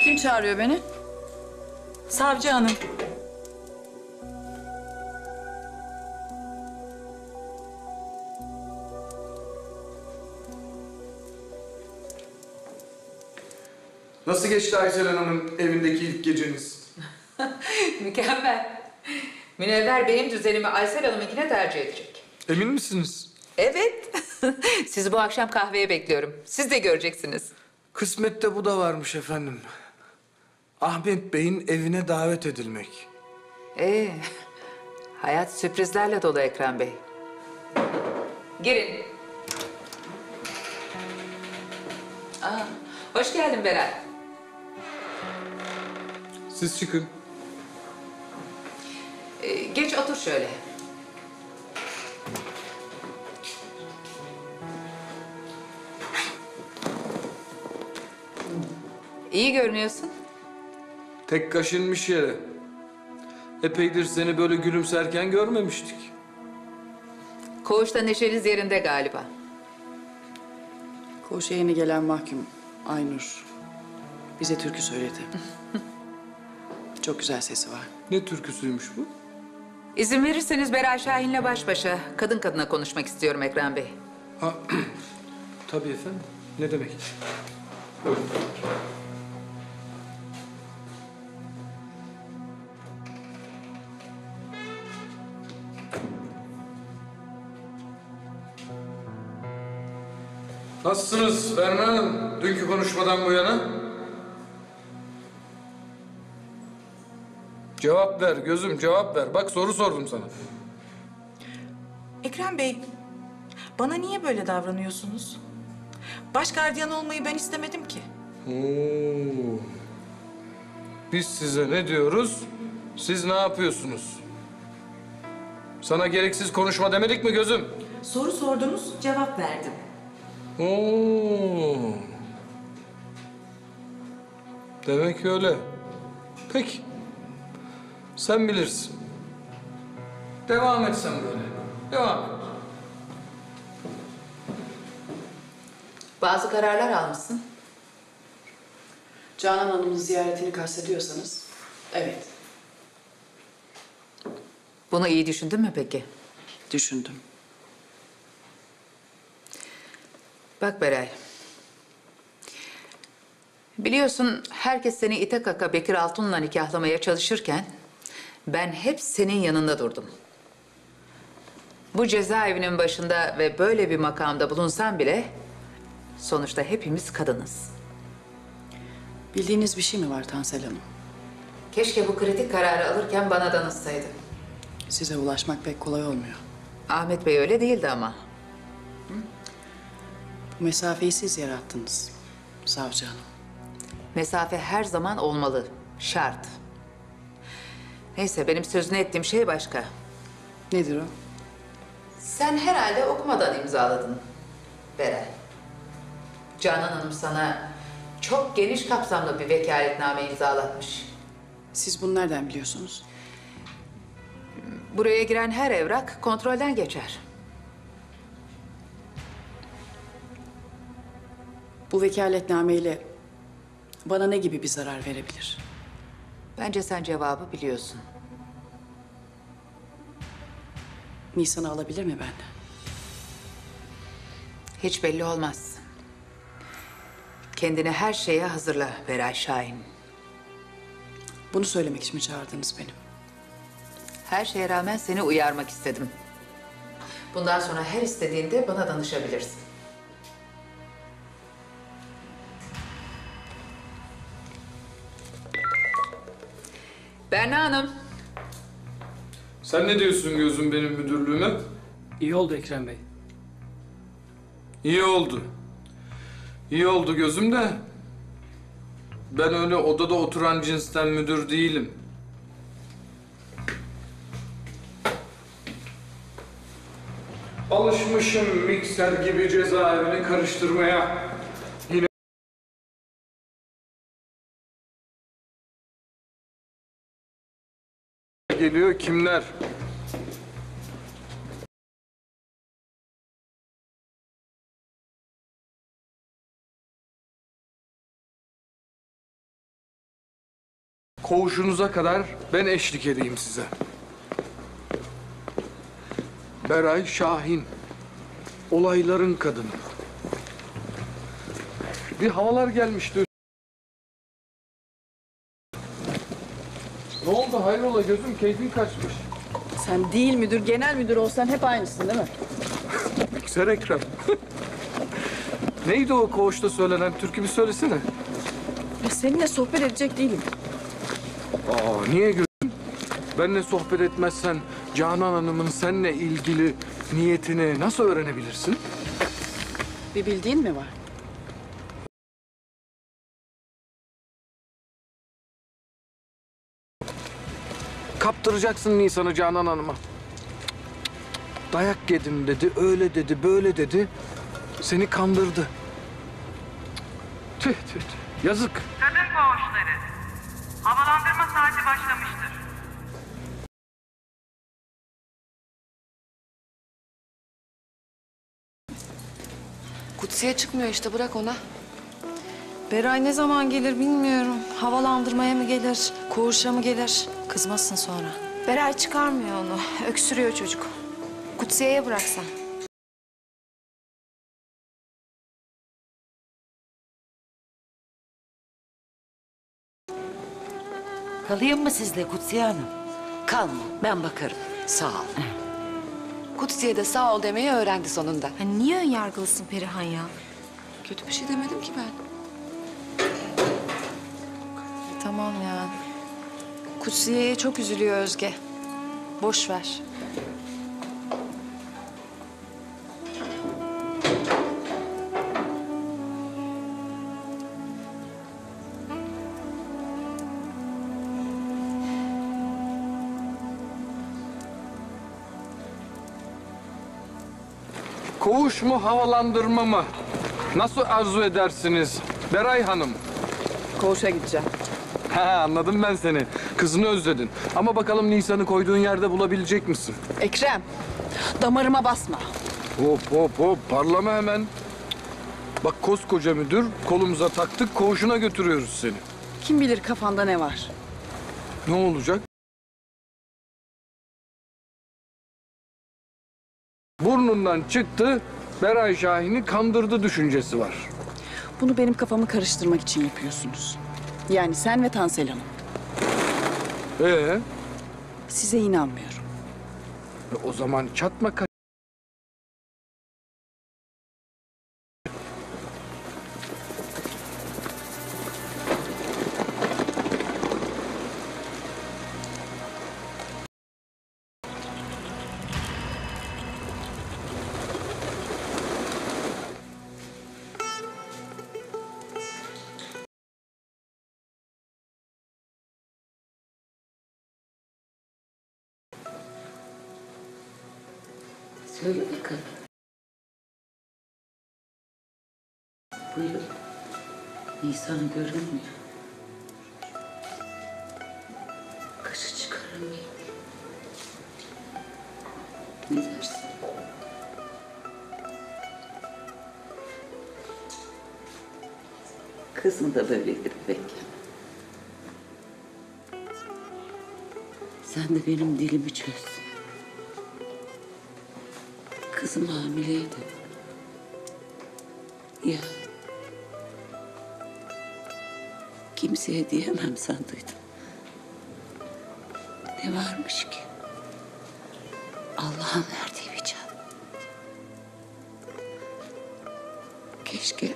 Kim çağırıyor beni? Savcı hanım. Nasıl geçti Aysel Hanım'ın evindeki ilk geceniz? Mükemmel. Münevver benim düzenimi Aysel Hanım'ınkine tercih edecek. Emin misiniz? Evet. Sizi bu akşam kahveye bekliyorum. Siz de göreceksiniz. Kısmette bu da varmış efendim. Ahmet Bey'in evine davet edilmek. Ee, hayat sürprizlerle dolu Ekrem Bey. Girin. Aa, hoş geldin Beral. Siz çıkın. Ee, geç otur şöyle. İyi görünüyorsun. Tek kaşınmış yere. Epeydir seni böyle gülümserken görmemiştik. Koğuşta neşeniz yerinde galiba. Koğuşa yeni gelen mahkum Aynur bize türkü söyledi. Çok güzel sesi var. Ne türküsüymüş bu? İzin verirseniz Beral Şahin'le baş başa kadın kadına konuşmak istiyorum Ekrem Bey. Ha, tabii efendim. Ne demek? Nasılsınız Berna Hanım? Dünkü konuşmadan bu yana. Cevap ver gözüm cevap ver. Bak soru sordum sana. Ekrem Bey, bana niye böyle davranıyorsunuz? Baş gardiyan olmayı ben istemedim ki. Oo. Biz size ne diyoruz? Siz ne yapıyorsunuz? Sana gereksiz konuşma demedik mi gözüm? Soru sordunuz, cevap verdim. Oo. Demek öyle. Peki. Sen bilirsin. Devam et sen böyle. Devam et. Bazı kararlar almışsın. Canan Hanım'ın ziyaretini kastediyorsanız evet Bunu iyi düşündün mü peki? düşündüm. Bak Beray. Biliyorsun herkes seni ite kaka Bekir Altun'la nikahlamaya çalışırken ben hep senin yanında durdum. Bu cezaevinin başında ve böyle bir makamda bulunsan bile sonuçta hepimiz kadınız. Bildiğiniz bir şey mi var Tansel Hanım? Keşke bu kritik kararı alırken bana danışsaydın. Size ulaşmak pek kolay olmuyor. Ahmet Bey öyle değildi ama. Bu mesafeyi siz yarattınız savcı hanım. Mesafe her zaman olmalı. Şart. Neyse benim sözünü ettiğim şey başka. Nedir o? Sen herhalde okumadan imzaladın Beren. Canan Hanım sana çok geniş kapsamlı bir vekaletname imzalatmış. Siz bunu nereden biliyorsunuz? Buraya giren her evrak kontrolden geçer. Bu vekaletnameyle bana ne gibi bir zarar verebilir? Bence sen cevabı biliyorsun. Nisan'ı alabilir mi benden? Hiç belli olmaz. Kendini her şeye hazırla Beray Şahin. Bunu söylemek için mi çağırdınız beni? Her şeye rağmen seni uyarmak istedim. Bundan sonra her istediğinde bana danışabilirsin. Berna Hanım. Sen ne diyorsun gözüm benim müdürlüğüme? İyi oldu Ekrem Bey. İyi oldu. İyi oldu gözüm de. Ben öyle odada oturan cinsten müdür değilim. Alışmışım mikser gibi cezaevini karıştırmaya. Geliyor kimler? Koğuşunuza kadar ben eşlik edeyim size. Beray Şahin. Olayların kadını. Bir havalar gelmişti. Ne oldu hayrola gözüm keyfin kaçmış. Sen değil müdür, genel müdür olsan hep aynısın değil mi? Mikser Ekrem. Neydi o koğuşta söylenen türkü bir söylesene. Ya seninle sohbet edecek değilim. Aa niye güldün? Benle sohbet etmezsen Canan Hanım'ın seninle ilgili niyetini nasıl öğrenebilirsin? Bir bildiğin mi var? Kaptıracaksın Nisan'ı Canan Hanım'a. Dayak yedim dedi, öyle dedi, böyle dedi. Seni kandırdı. Tüh tüh tüh. Yazık. Kadın koğuşları. Havalandırma saati başlamıştır. Kutsiye çıkmıyor işte bırak ona. Beray ne zaman gelir bilmiyorum. Havalandırmaya mı gelir, koğuşa mı gelir? Kızmasın sonra. Beray çıkarmıyor onu. Öksürüyor çocuk. Kutsiye'ye bıraksan. Kalayım mı sizle Kutsiye Hanım? Kalma ben bakarım. Sağ ol. Kutsiye de sağ ol demeyi öğrendi sonunda. Ha, niye ön yargılısın Perihan ya? Kötü bir şey demedim ki ben. Tamam ya. Kutsiye'ye çok üzülüyor Özge. Boş ver. Koğuş mu havalandırma mı? Nasıl arzu edersiniz Beray Hanım? Koğuşa gideceğim. Ha anladım ben seni. Kızını özledin. Ama bakalım Nisan'ı koyduğun yerde bulabilecek misin? Ekrem, damarıma basma. Hop hop hop parlama hemen. Bak koskoca müdür kolumuza taktık koğuşuna götürüyoruz seni. Kim bilir kafanda ne var? Ne olacak? Burnundan çıktı Beray Şahin'i kandırdı düşüncesi var. Bunu benim kafamı karıştırmak için yapıyorsunuz. Yani sen ve Tansel Hanım. Ee, Size inanmıyorum. e, o zaman çatma Nisan'ı görünmüyor. Kaşı çıkaramıyor. Ne dersin? Kızım da böyleydi bebekken. Sen de benim dilimi çözdün. Kızım hamileydi. Kimseye diyemem sandıydım. Ne varmış ki? Allah'ın verdiği bir can. Keşke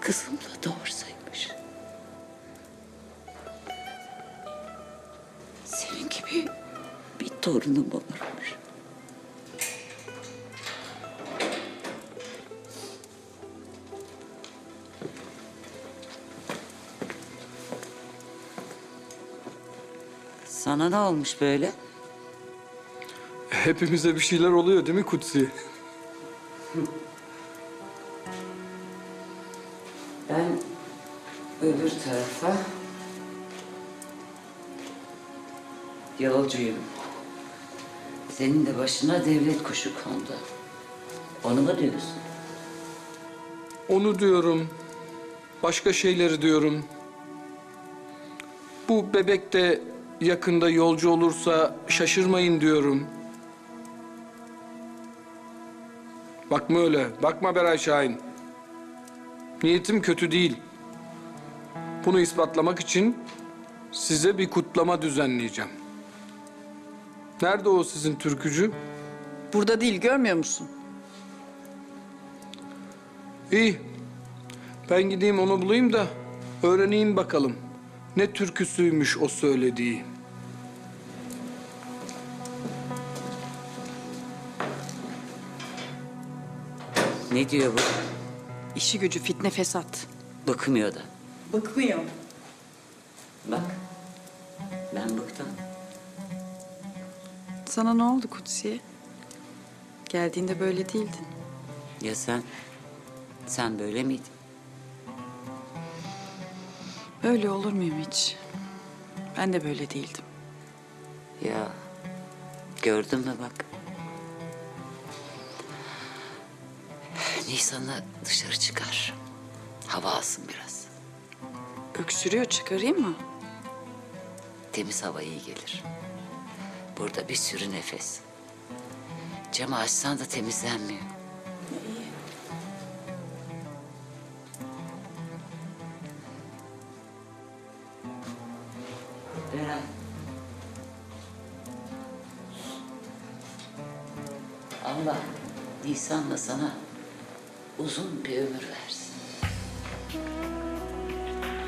kızım da doğursaymış. Senin gibi bir torunum olurmuş. Sana ne olmuş böyle? Hepimize bir şeyler oluyor değil mi Kutsi? Ben öbür tarafa yolcuyum. Senin de başına devlet kuşu kondu. Onu mu diyorsun? Onu diyorum. Başka şeyleri diyorum. Bu bebek de yakında yolcu olursa şaşırmayın diyorum. Bakma öyle. Bakma Beray Şahin. Niyetim kötü değil. Bunu ispatlamak için size bir kutlama düzenleyeceğim. Nerede o sizin türkücü? Burada değil görmüyor musun? İyi. Ben gideyim onu bulayım da öğreneyim bakalım. Ne türküsüymüş o söylediği. Ne diyor bu? İşi gücü fitne fesat. Bıkmıyor da. Bıkmıyor. Bak. Ben bıktım. Sana ne oldu Kutsiye? Geldiğinde böyle değildin. Ya sen? Sen böyle miydin? Böyle olur muyum hiç? Ben de böyle değildim. Ya gördün mü bak. Nisan'la dışarı çıkar. Hava alsın biraz. Öksürüyor çıkarayım mı? Temiz hava iyi gelir. Burada bir sürü nefes. Camı açsan da temizlenmiyor. Nisan'la sana uzun bir ömür versin.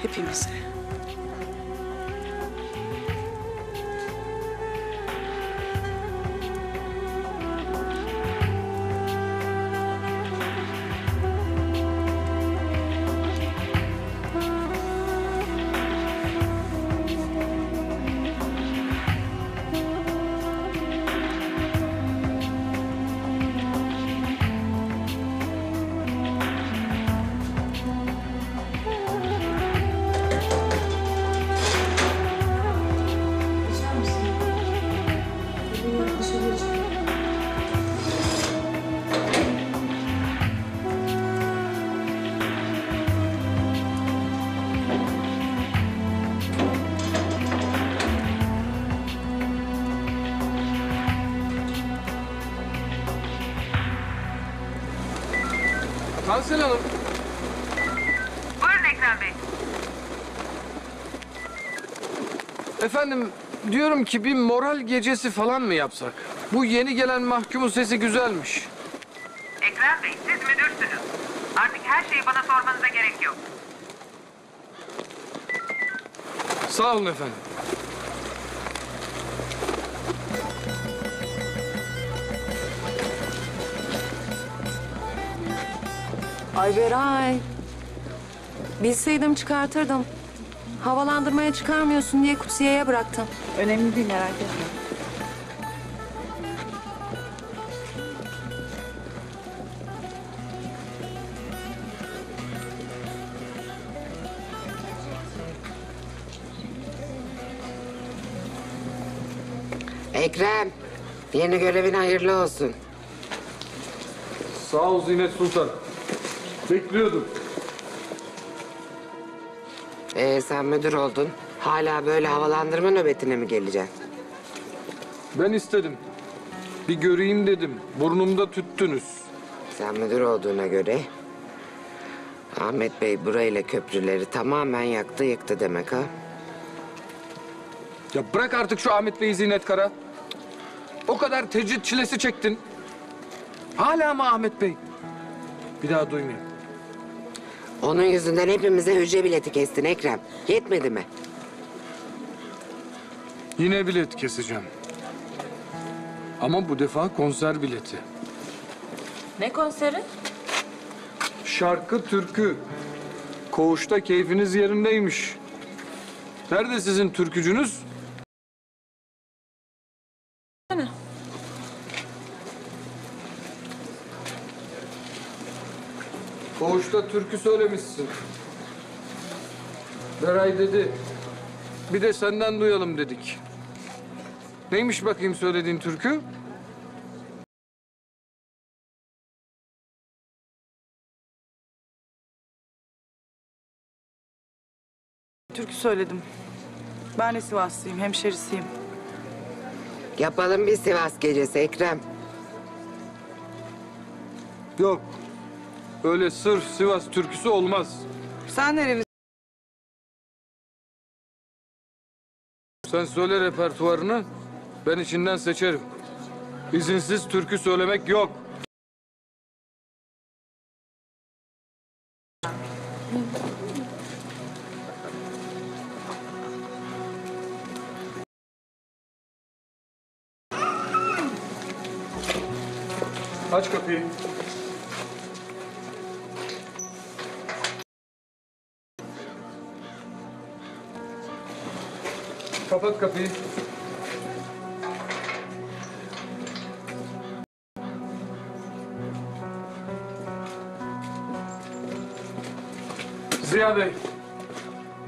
Hepimize. Diyorum ki bir moral gecesi falan mı yapsak? Bu yeni gelen mahkumun sesi güzelmiş. Ekrem Bey siz müdürsünüz. Artık her şeyi bana sormanıza gerek yok. Sağ olun efendim. Ay Beray. Bilseydim çıkartırdım. Havalandırmaya çıkarmıyorsun diye kutsiyeye bıraktım. Önemli değil merak etme. Ekrem, yeni görevin hayırlı olsun. Sağ ol Zinet Sultan. Bekliyordum. Ee, sen müdür oldun. Hala böyle havalandırma nöbetine mi geleceksin? Ben istedim. Bir göreyim dedim. Burnumda tüttünüz. Sen müdür olduğuna göre... Ahmet Bey burayla köprüleri tamamen yaktı yıktı demek ha? Ya bırak artık şu Ahmet Bey'i Zinet Kara. O kadar tecrit çilesi çektin. Hala mı Ahmet Bey? Bir daha duymayayım. Onun yüzünden hepimize hücre bileti kestin Ekrem. Yetmedi mi? Yine bilet keseceğim. Ama bu defa konser bileti. Ne konseri? Şarkı, türkü. Koğuşta keyfiniz yerindeymiş. Nerede sizin türkücünüz? Koğuşta türkü söylemişsin. Beray dedi. Bir de senden duyalım dedik. Neymiş bakayım söylediğin türkü? Türkü söyledim. Ben de Sivaslıyım, hemşerisiyim. Yapalım bir Sivas gecesi Ekrem. Yok. Öyle sırf Sivas türküsü olmaz. Sen nereli? Sen söyle repertuarını. Ben içinden seçerim. İzinsiz türkü söylemek yok.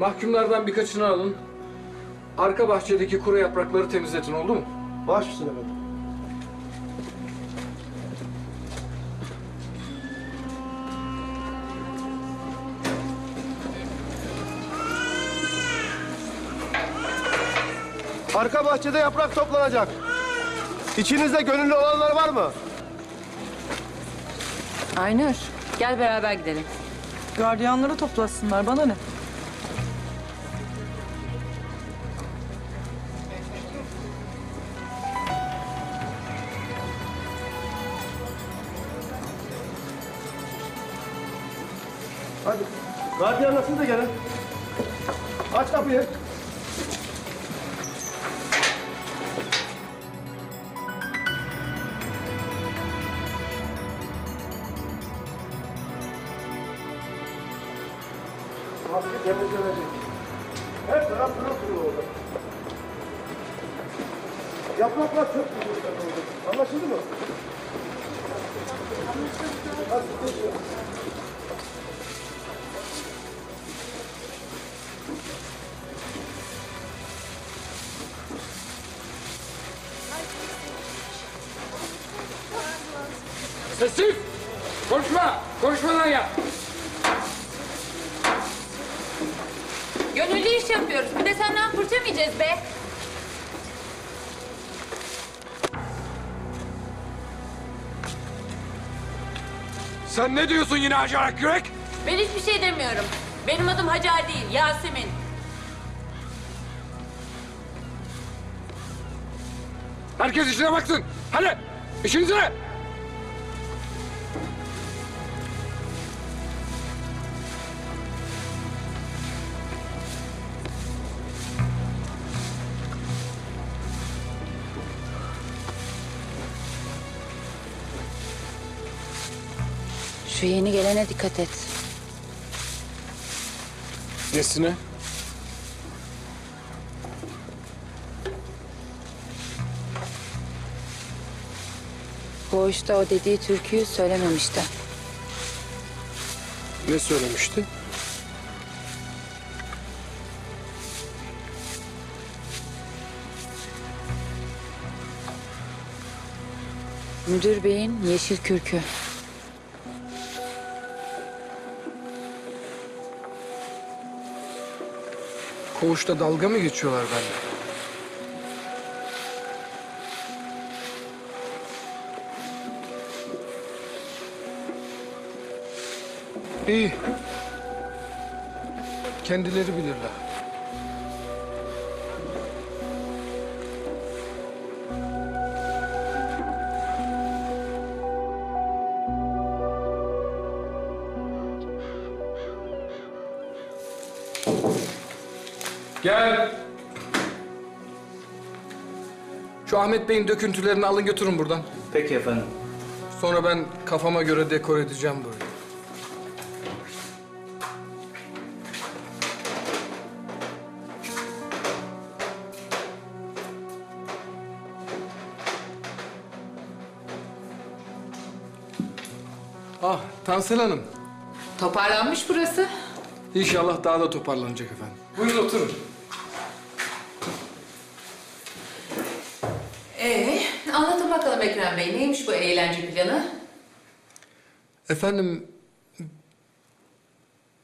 Mahkumlardan birkaçını alın. Arka bahçedeki kuru yaprakları temizletin oldu mu? Baş üstüne efendim. Arka bahçede yaprak toplanacak. İçinizde gönüllü olanlar var mı? Aynur gel beraber gidelim. Gardiyanları toplasınlar bana ne? Gardiyanla siz de gelin. Aç kapıyı. Sen ne diyorsun yine Hacer Yürek? Ben hiçbir şey demiyorum. Benim adım Hacer değil, Yasemin. Herkes işine baksın. Hadi işinize. Şu yeni gelene dikkat et. Nesine? Koğuşta o dediği türküyü söylememişti. Ne söylemişti? Müdür beyin yeşil kürkü. Koğuşta dalga mı geçiyorlar benimle? İyi. Kendileri bilirler. Şu Ahmet Bey'in döküntülerini alın götürün buradan. Peki efendim. Sonra ben kafama göre dekor edeceğim burayı. Ah, Tansel Hanım. Toparlanmış burası. İnşallah daha da toparlanacak efendim. Buyurun oturun. Ee, anlatın Ekrem Bey. Neymiş bu eğlence planı? Efendim,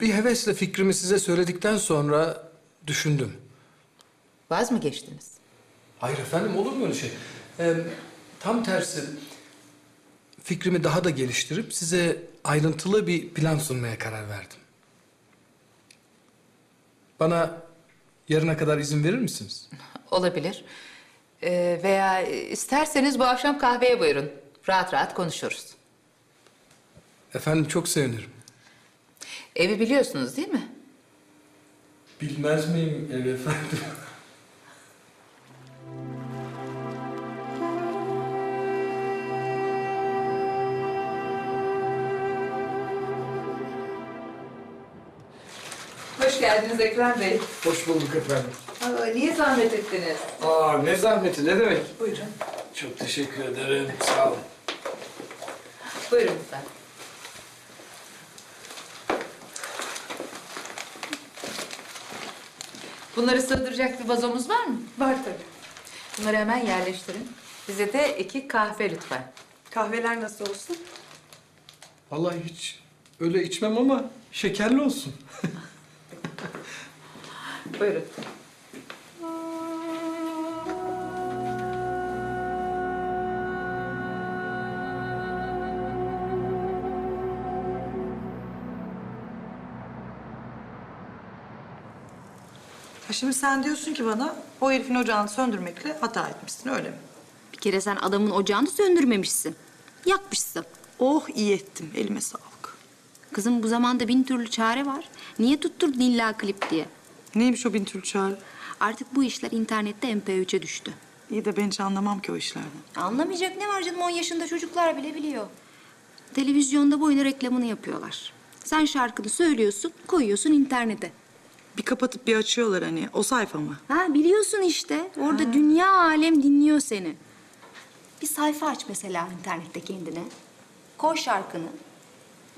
bir hevesle fikrimi size söyledikten sonra düşündüm. Vaz mı geçtiniz? Hayır efendim, olur mu öyle şey? Ee, tam tersi, fikrimi daha da geliştirip size ayrıntılı bir plan sunmaya karar verdim. Bana yarına kadar izin verir misiniz? Olabilir. Ee, veya isterseniz bu akşam kahveye buyurun. Rahat rahat konuşuruz. Efendim çok sevinirim. Evi biliyorsunuz değil mi? Bilmez miyim ev efendim? Hoş geldiniz Ekrem Bey. Hoş bulduk efendim. Aa, niye zahmet ettiniz? Aa ne zahmeti ne demek? Buyurun. Çok teşekkür ederim. Sağ olun. Buyurun lütfen. Bunları sığdıracak bir vazomuz var mı? Var tabii. Bunları hemen yerleştirin. Bize de iki kahve lütfen. Kahveler nasıl olsun? Vallahi hiç öyle içmem ama şekerli olsun. Buyurun. Ha şimdi sen diyorsun ki bana o herifin ocağını söndürmekle hata etmişsin öyle mi? Bir kere sen adamın ocağını söndürmemişsin. Yakmışsın. Oh iyi ettim elime sağlık. Kızım bu zamanda bin türlü çare var. Niye tutturdun illa klip diye? Neymiş o bin türlü çare? Artık bu işler internette MP3'e düştü. İyi de ben hiç anlamam ki o işlerden. Anlamayacak ne var canım 10 yaşında çocuklar bile biliyor. Televizyonda bu oyuna reklamını yapıyorlar. Sen şarkını söylüyorsun, koyuyorsun internete. Bir kapatıp bir açıyorlar hani o sayfa mı? Ha biliyorsun işte. Orada dünya alem dinliyor seni. Bir sayfa aç mesela internette kendine. Koy şarkını.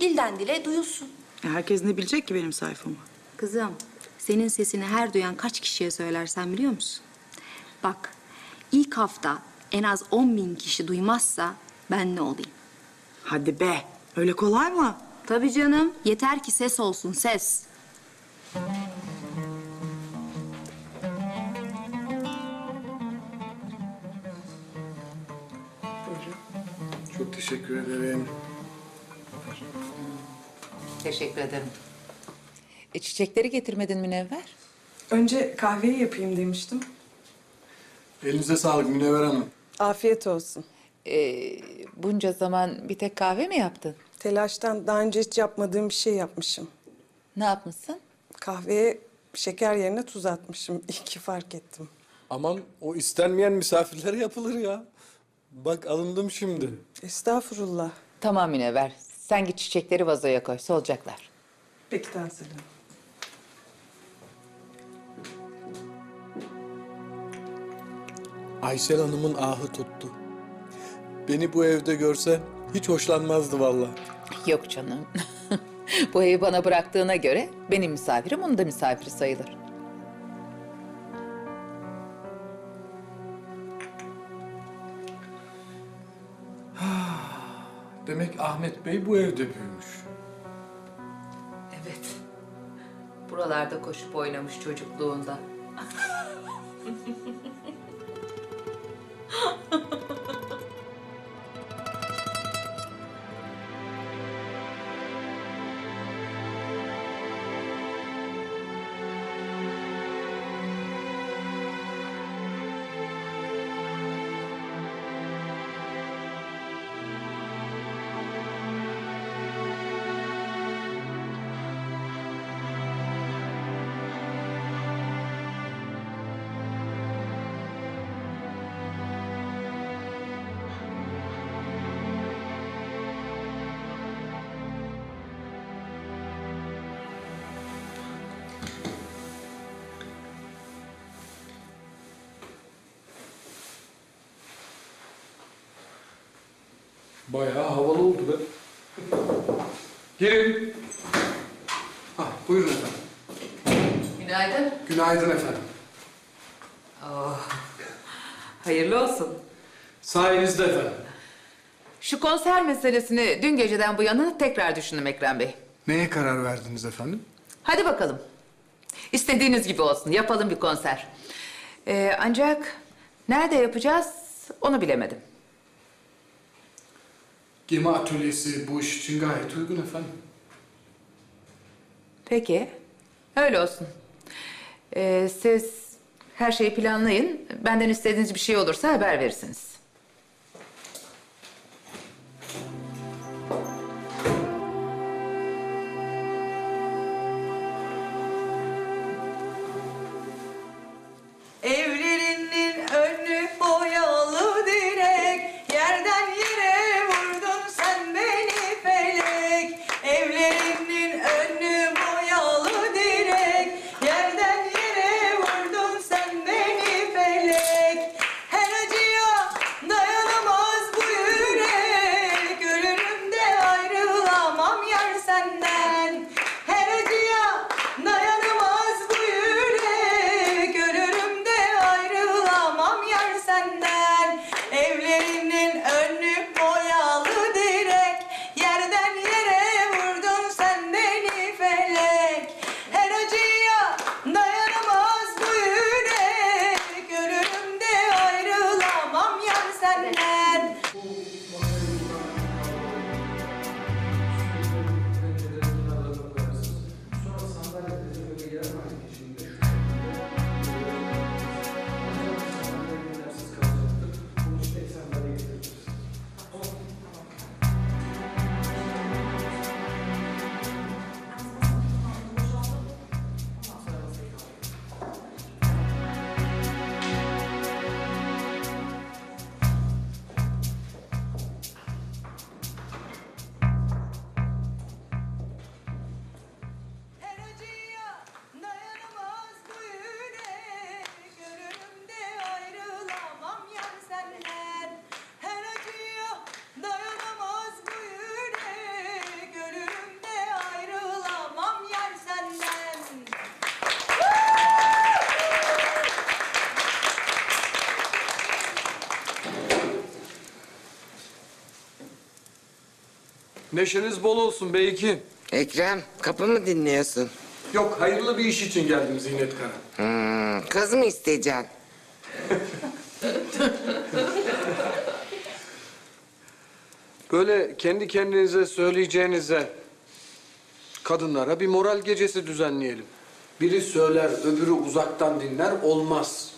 Dilden dile duyulsun. Herkes ne bilecek ki benim sayfamı? Kızım, senin sesini her duyan kaç kişiye söylersen biliyor musun? Bak, ilk hafta en az 10 bin kişi duymazsa ben ne olayım? Hadi be, öyle kolay mı? Tabii canım, yeter ki ses olsun, ses. Çok teşekkür ederim. Teşekkür ederim. E, çiçekleri getirmedin Münevver? Önce kahveyi yapayım demiştim. Elinize sağlık Münevver Hanım. Afiyet olsun. Ee, bunca zaman bir tek kahve mi yaptın? Telaştan daha önce hiç yapmadığım bir şey yapmışım. Ne yapmışsın? Kahveye şeker yerine tuz atmışım. İyi ki fark ettim. Aman o istenmeyen misafirlere yapılır ya. Bak alındım şimdi. Estağfurullah. Tamam Münevver. Sen git çiçekleri vazoya koy. Solacaklar. Peki Tansel Hanım. Aysel Hanım'ın ahı tuttu. Beni bu evde görse hiç hoşlanmazdı vallahi. Yok canım. Bu evi bana bıraktığına göre benim misafirim onun da misafiri sayılır. Demek Ahmet Bey bu evde büyümüş. Evet. Buralarda koşup oynamış çocukluğunda. Bayağı havalı oldu be. Girin. Ha, buyurun efendim. Günaydın. Günaydın efendim. Oh. Hayırlı olsun. Sayenizde efendim. Şu konser meselesini dün geceden bu yana tekrar düşündüm Ekrem Bey. Neye karar verdiniz efendim? Hadi bakalım. İstediğiniz gibi olsun. Yapalım bir konser. Ee, ancak nerede yapacağız onu bilemedim. Gemi atölyesi bu iş için gayet uygun efendim. Peki. Öyle olsun. Ee, siz Her şeyi planlayın. Benden istediğiniz bir şey olursa haber verirsiniz. Neşeniz bol olsun bey Ekrem, kapı mı dinliyorsun? Yok, hayırlı bir iş için geldim Zinet Kara. Hmm, kız mı isteyeceksin? Böyle kendi kendinize söyleyeceğinize kadınlara bir moral gecesi düzenleyelim. Biri söyler, öbürü uzaktan dinler, olmaz.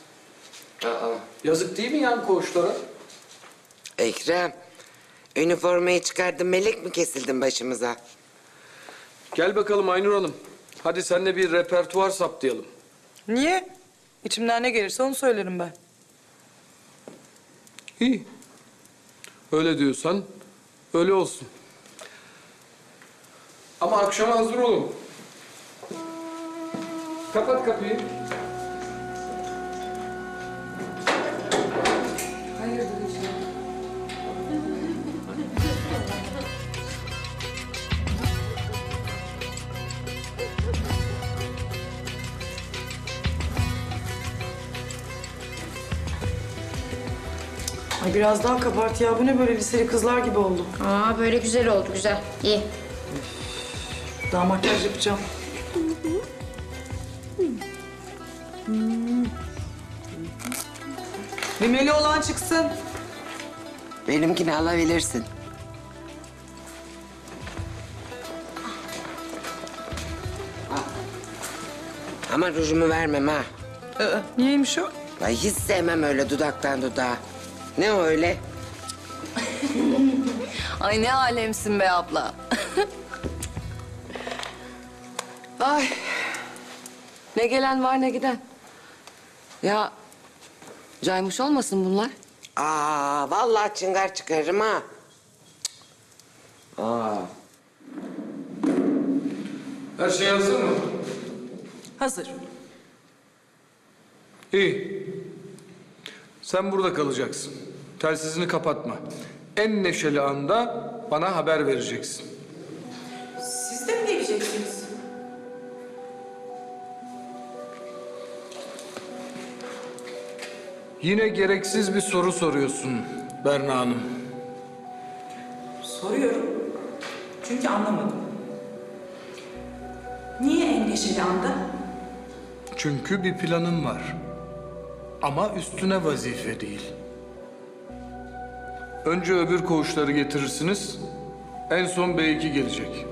Yazık değil mi yan koğuşlara? Ekrem, üniformayı çıkardın melek mi kesildin başımıza? Gel bakalım Aynur Hanım. Hadi seninle bir repertuar saptayalım. Niye? İçimden ne gelirse onu söylerim ben. İyi. Öyle diyorsan öyle olsun. Ama akşama hazır olun. Kapat kapıyı. Ay biraz daha kabart ya. Bu ne böyle liseli kızlar gibi oldu. Aa böyle güzel oldu güzel. İyi. Daha makyaj yapacağım. Rimeli olan çıksın. Benimkini alabilirsin. Al. Ama rujumu vermem ha. Ee, niyeymiş o? Ay hiç sevmem öyle dudaktan dudağa. Ne o öyle? Ay ne alemsin be abla. Ay. Ne gelen var ne giden. Ya caymış olmasın bunlar? Aa, vallahi çıngar çıkarırım ha. Aa. Her şey hazır mı? Hazır. İyi. Sen burada kalacaksın. Telsizini kapatma. En neşeli anda bana haber vereceksin. Siz de mi geleceksiniz? Yine gereksiz bir soru soruyorsun Berna Hanım. Soruyorum. Çünkü anlamadım. Niye en neşeli anda? Çünkü bir planım var. Ama üstüne vazife değil. Önce öbür koğuşları getirirsiniz. En son B2 gelecek.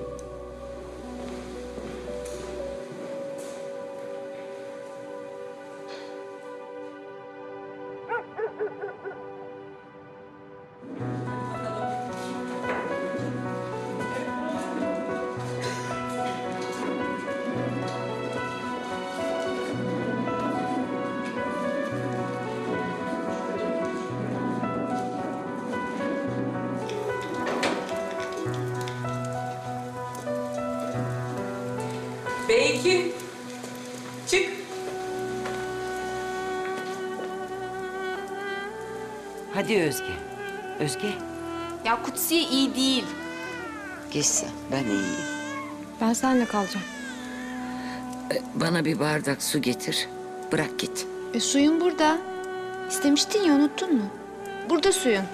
Hadi Özge. Özge. Ya Kutsiye iyi değil. Geçse ben iyiyim. Ben seninle kalacağım. E, Bana bir bardak su getir. Bırak git. E suyun burada. İstemiştin ya unuttun mu? Burada suyun.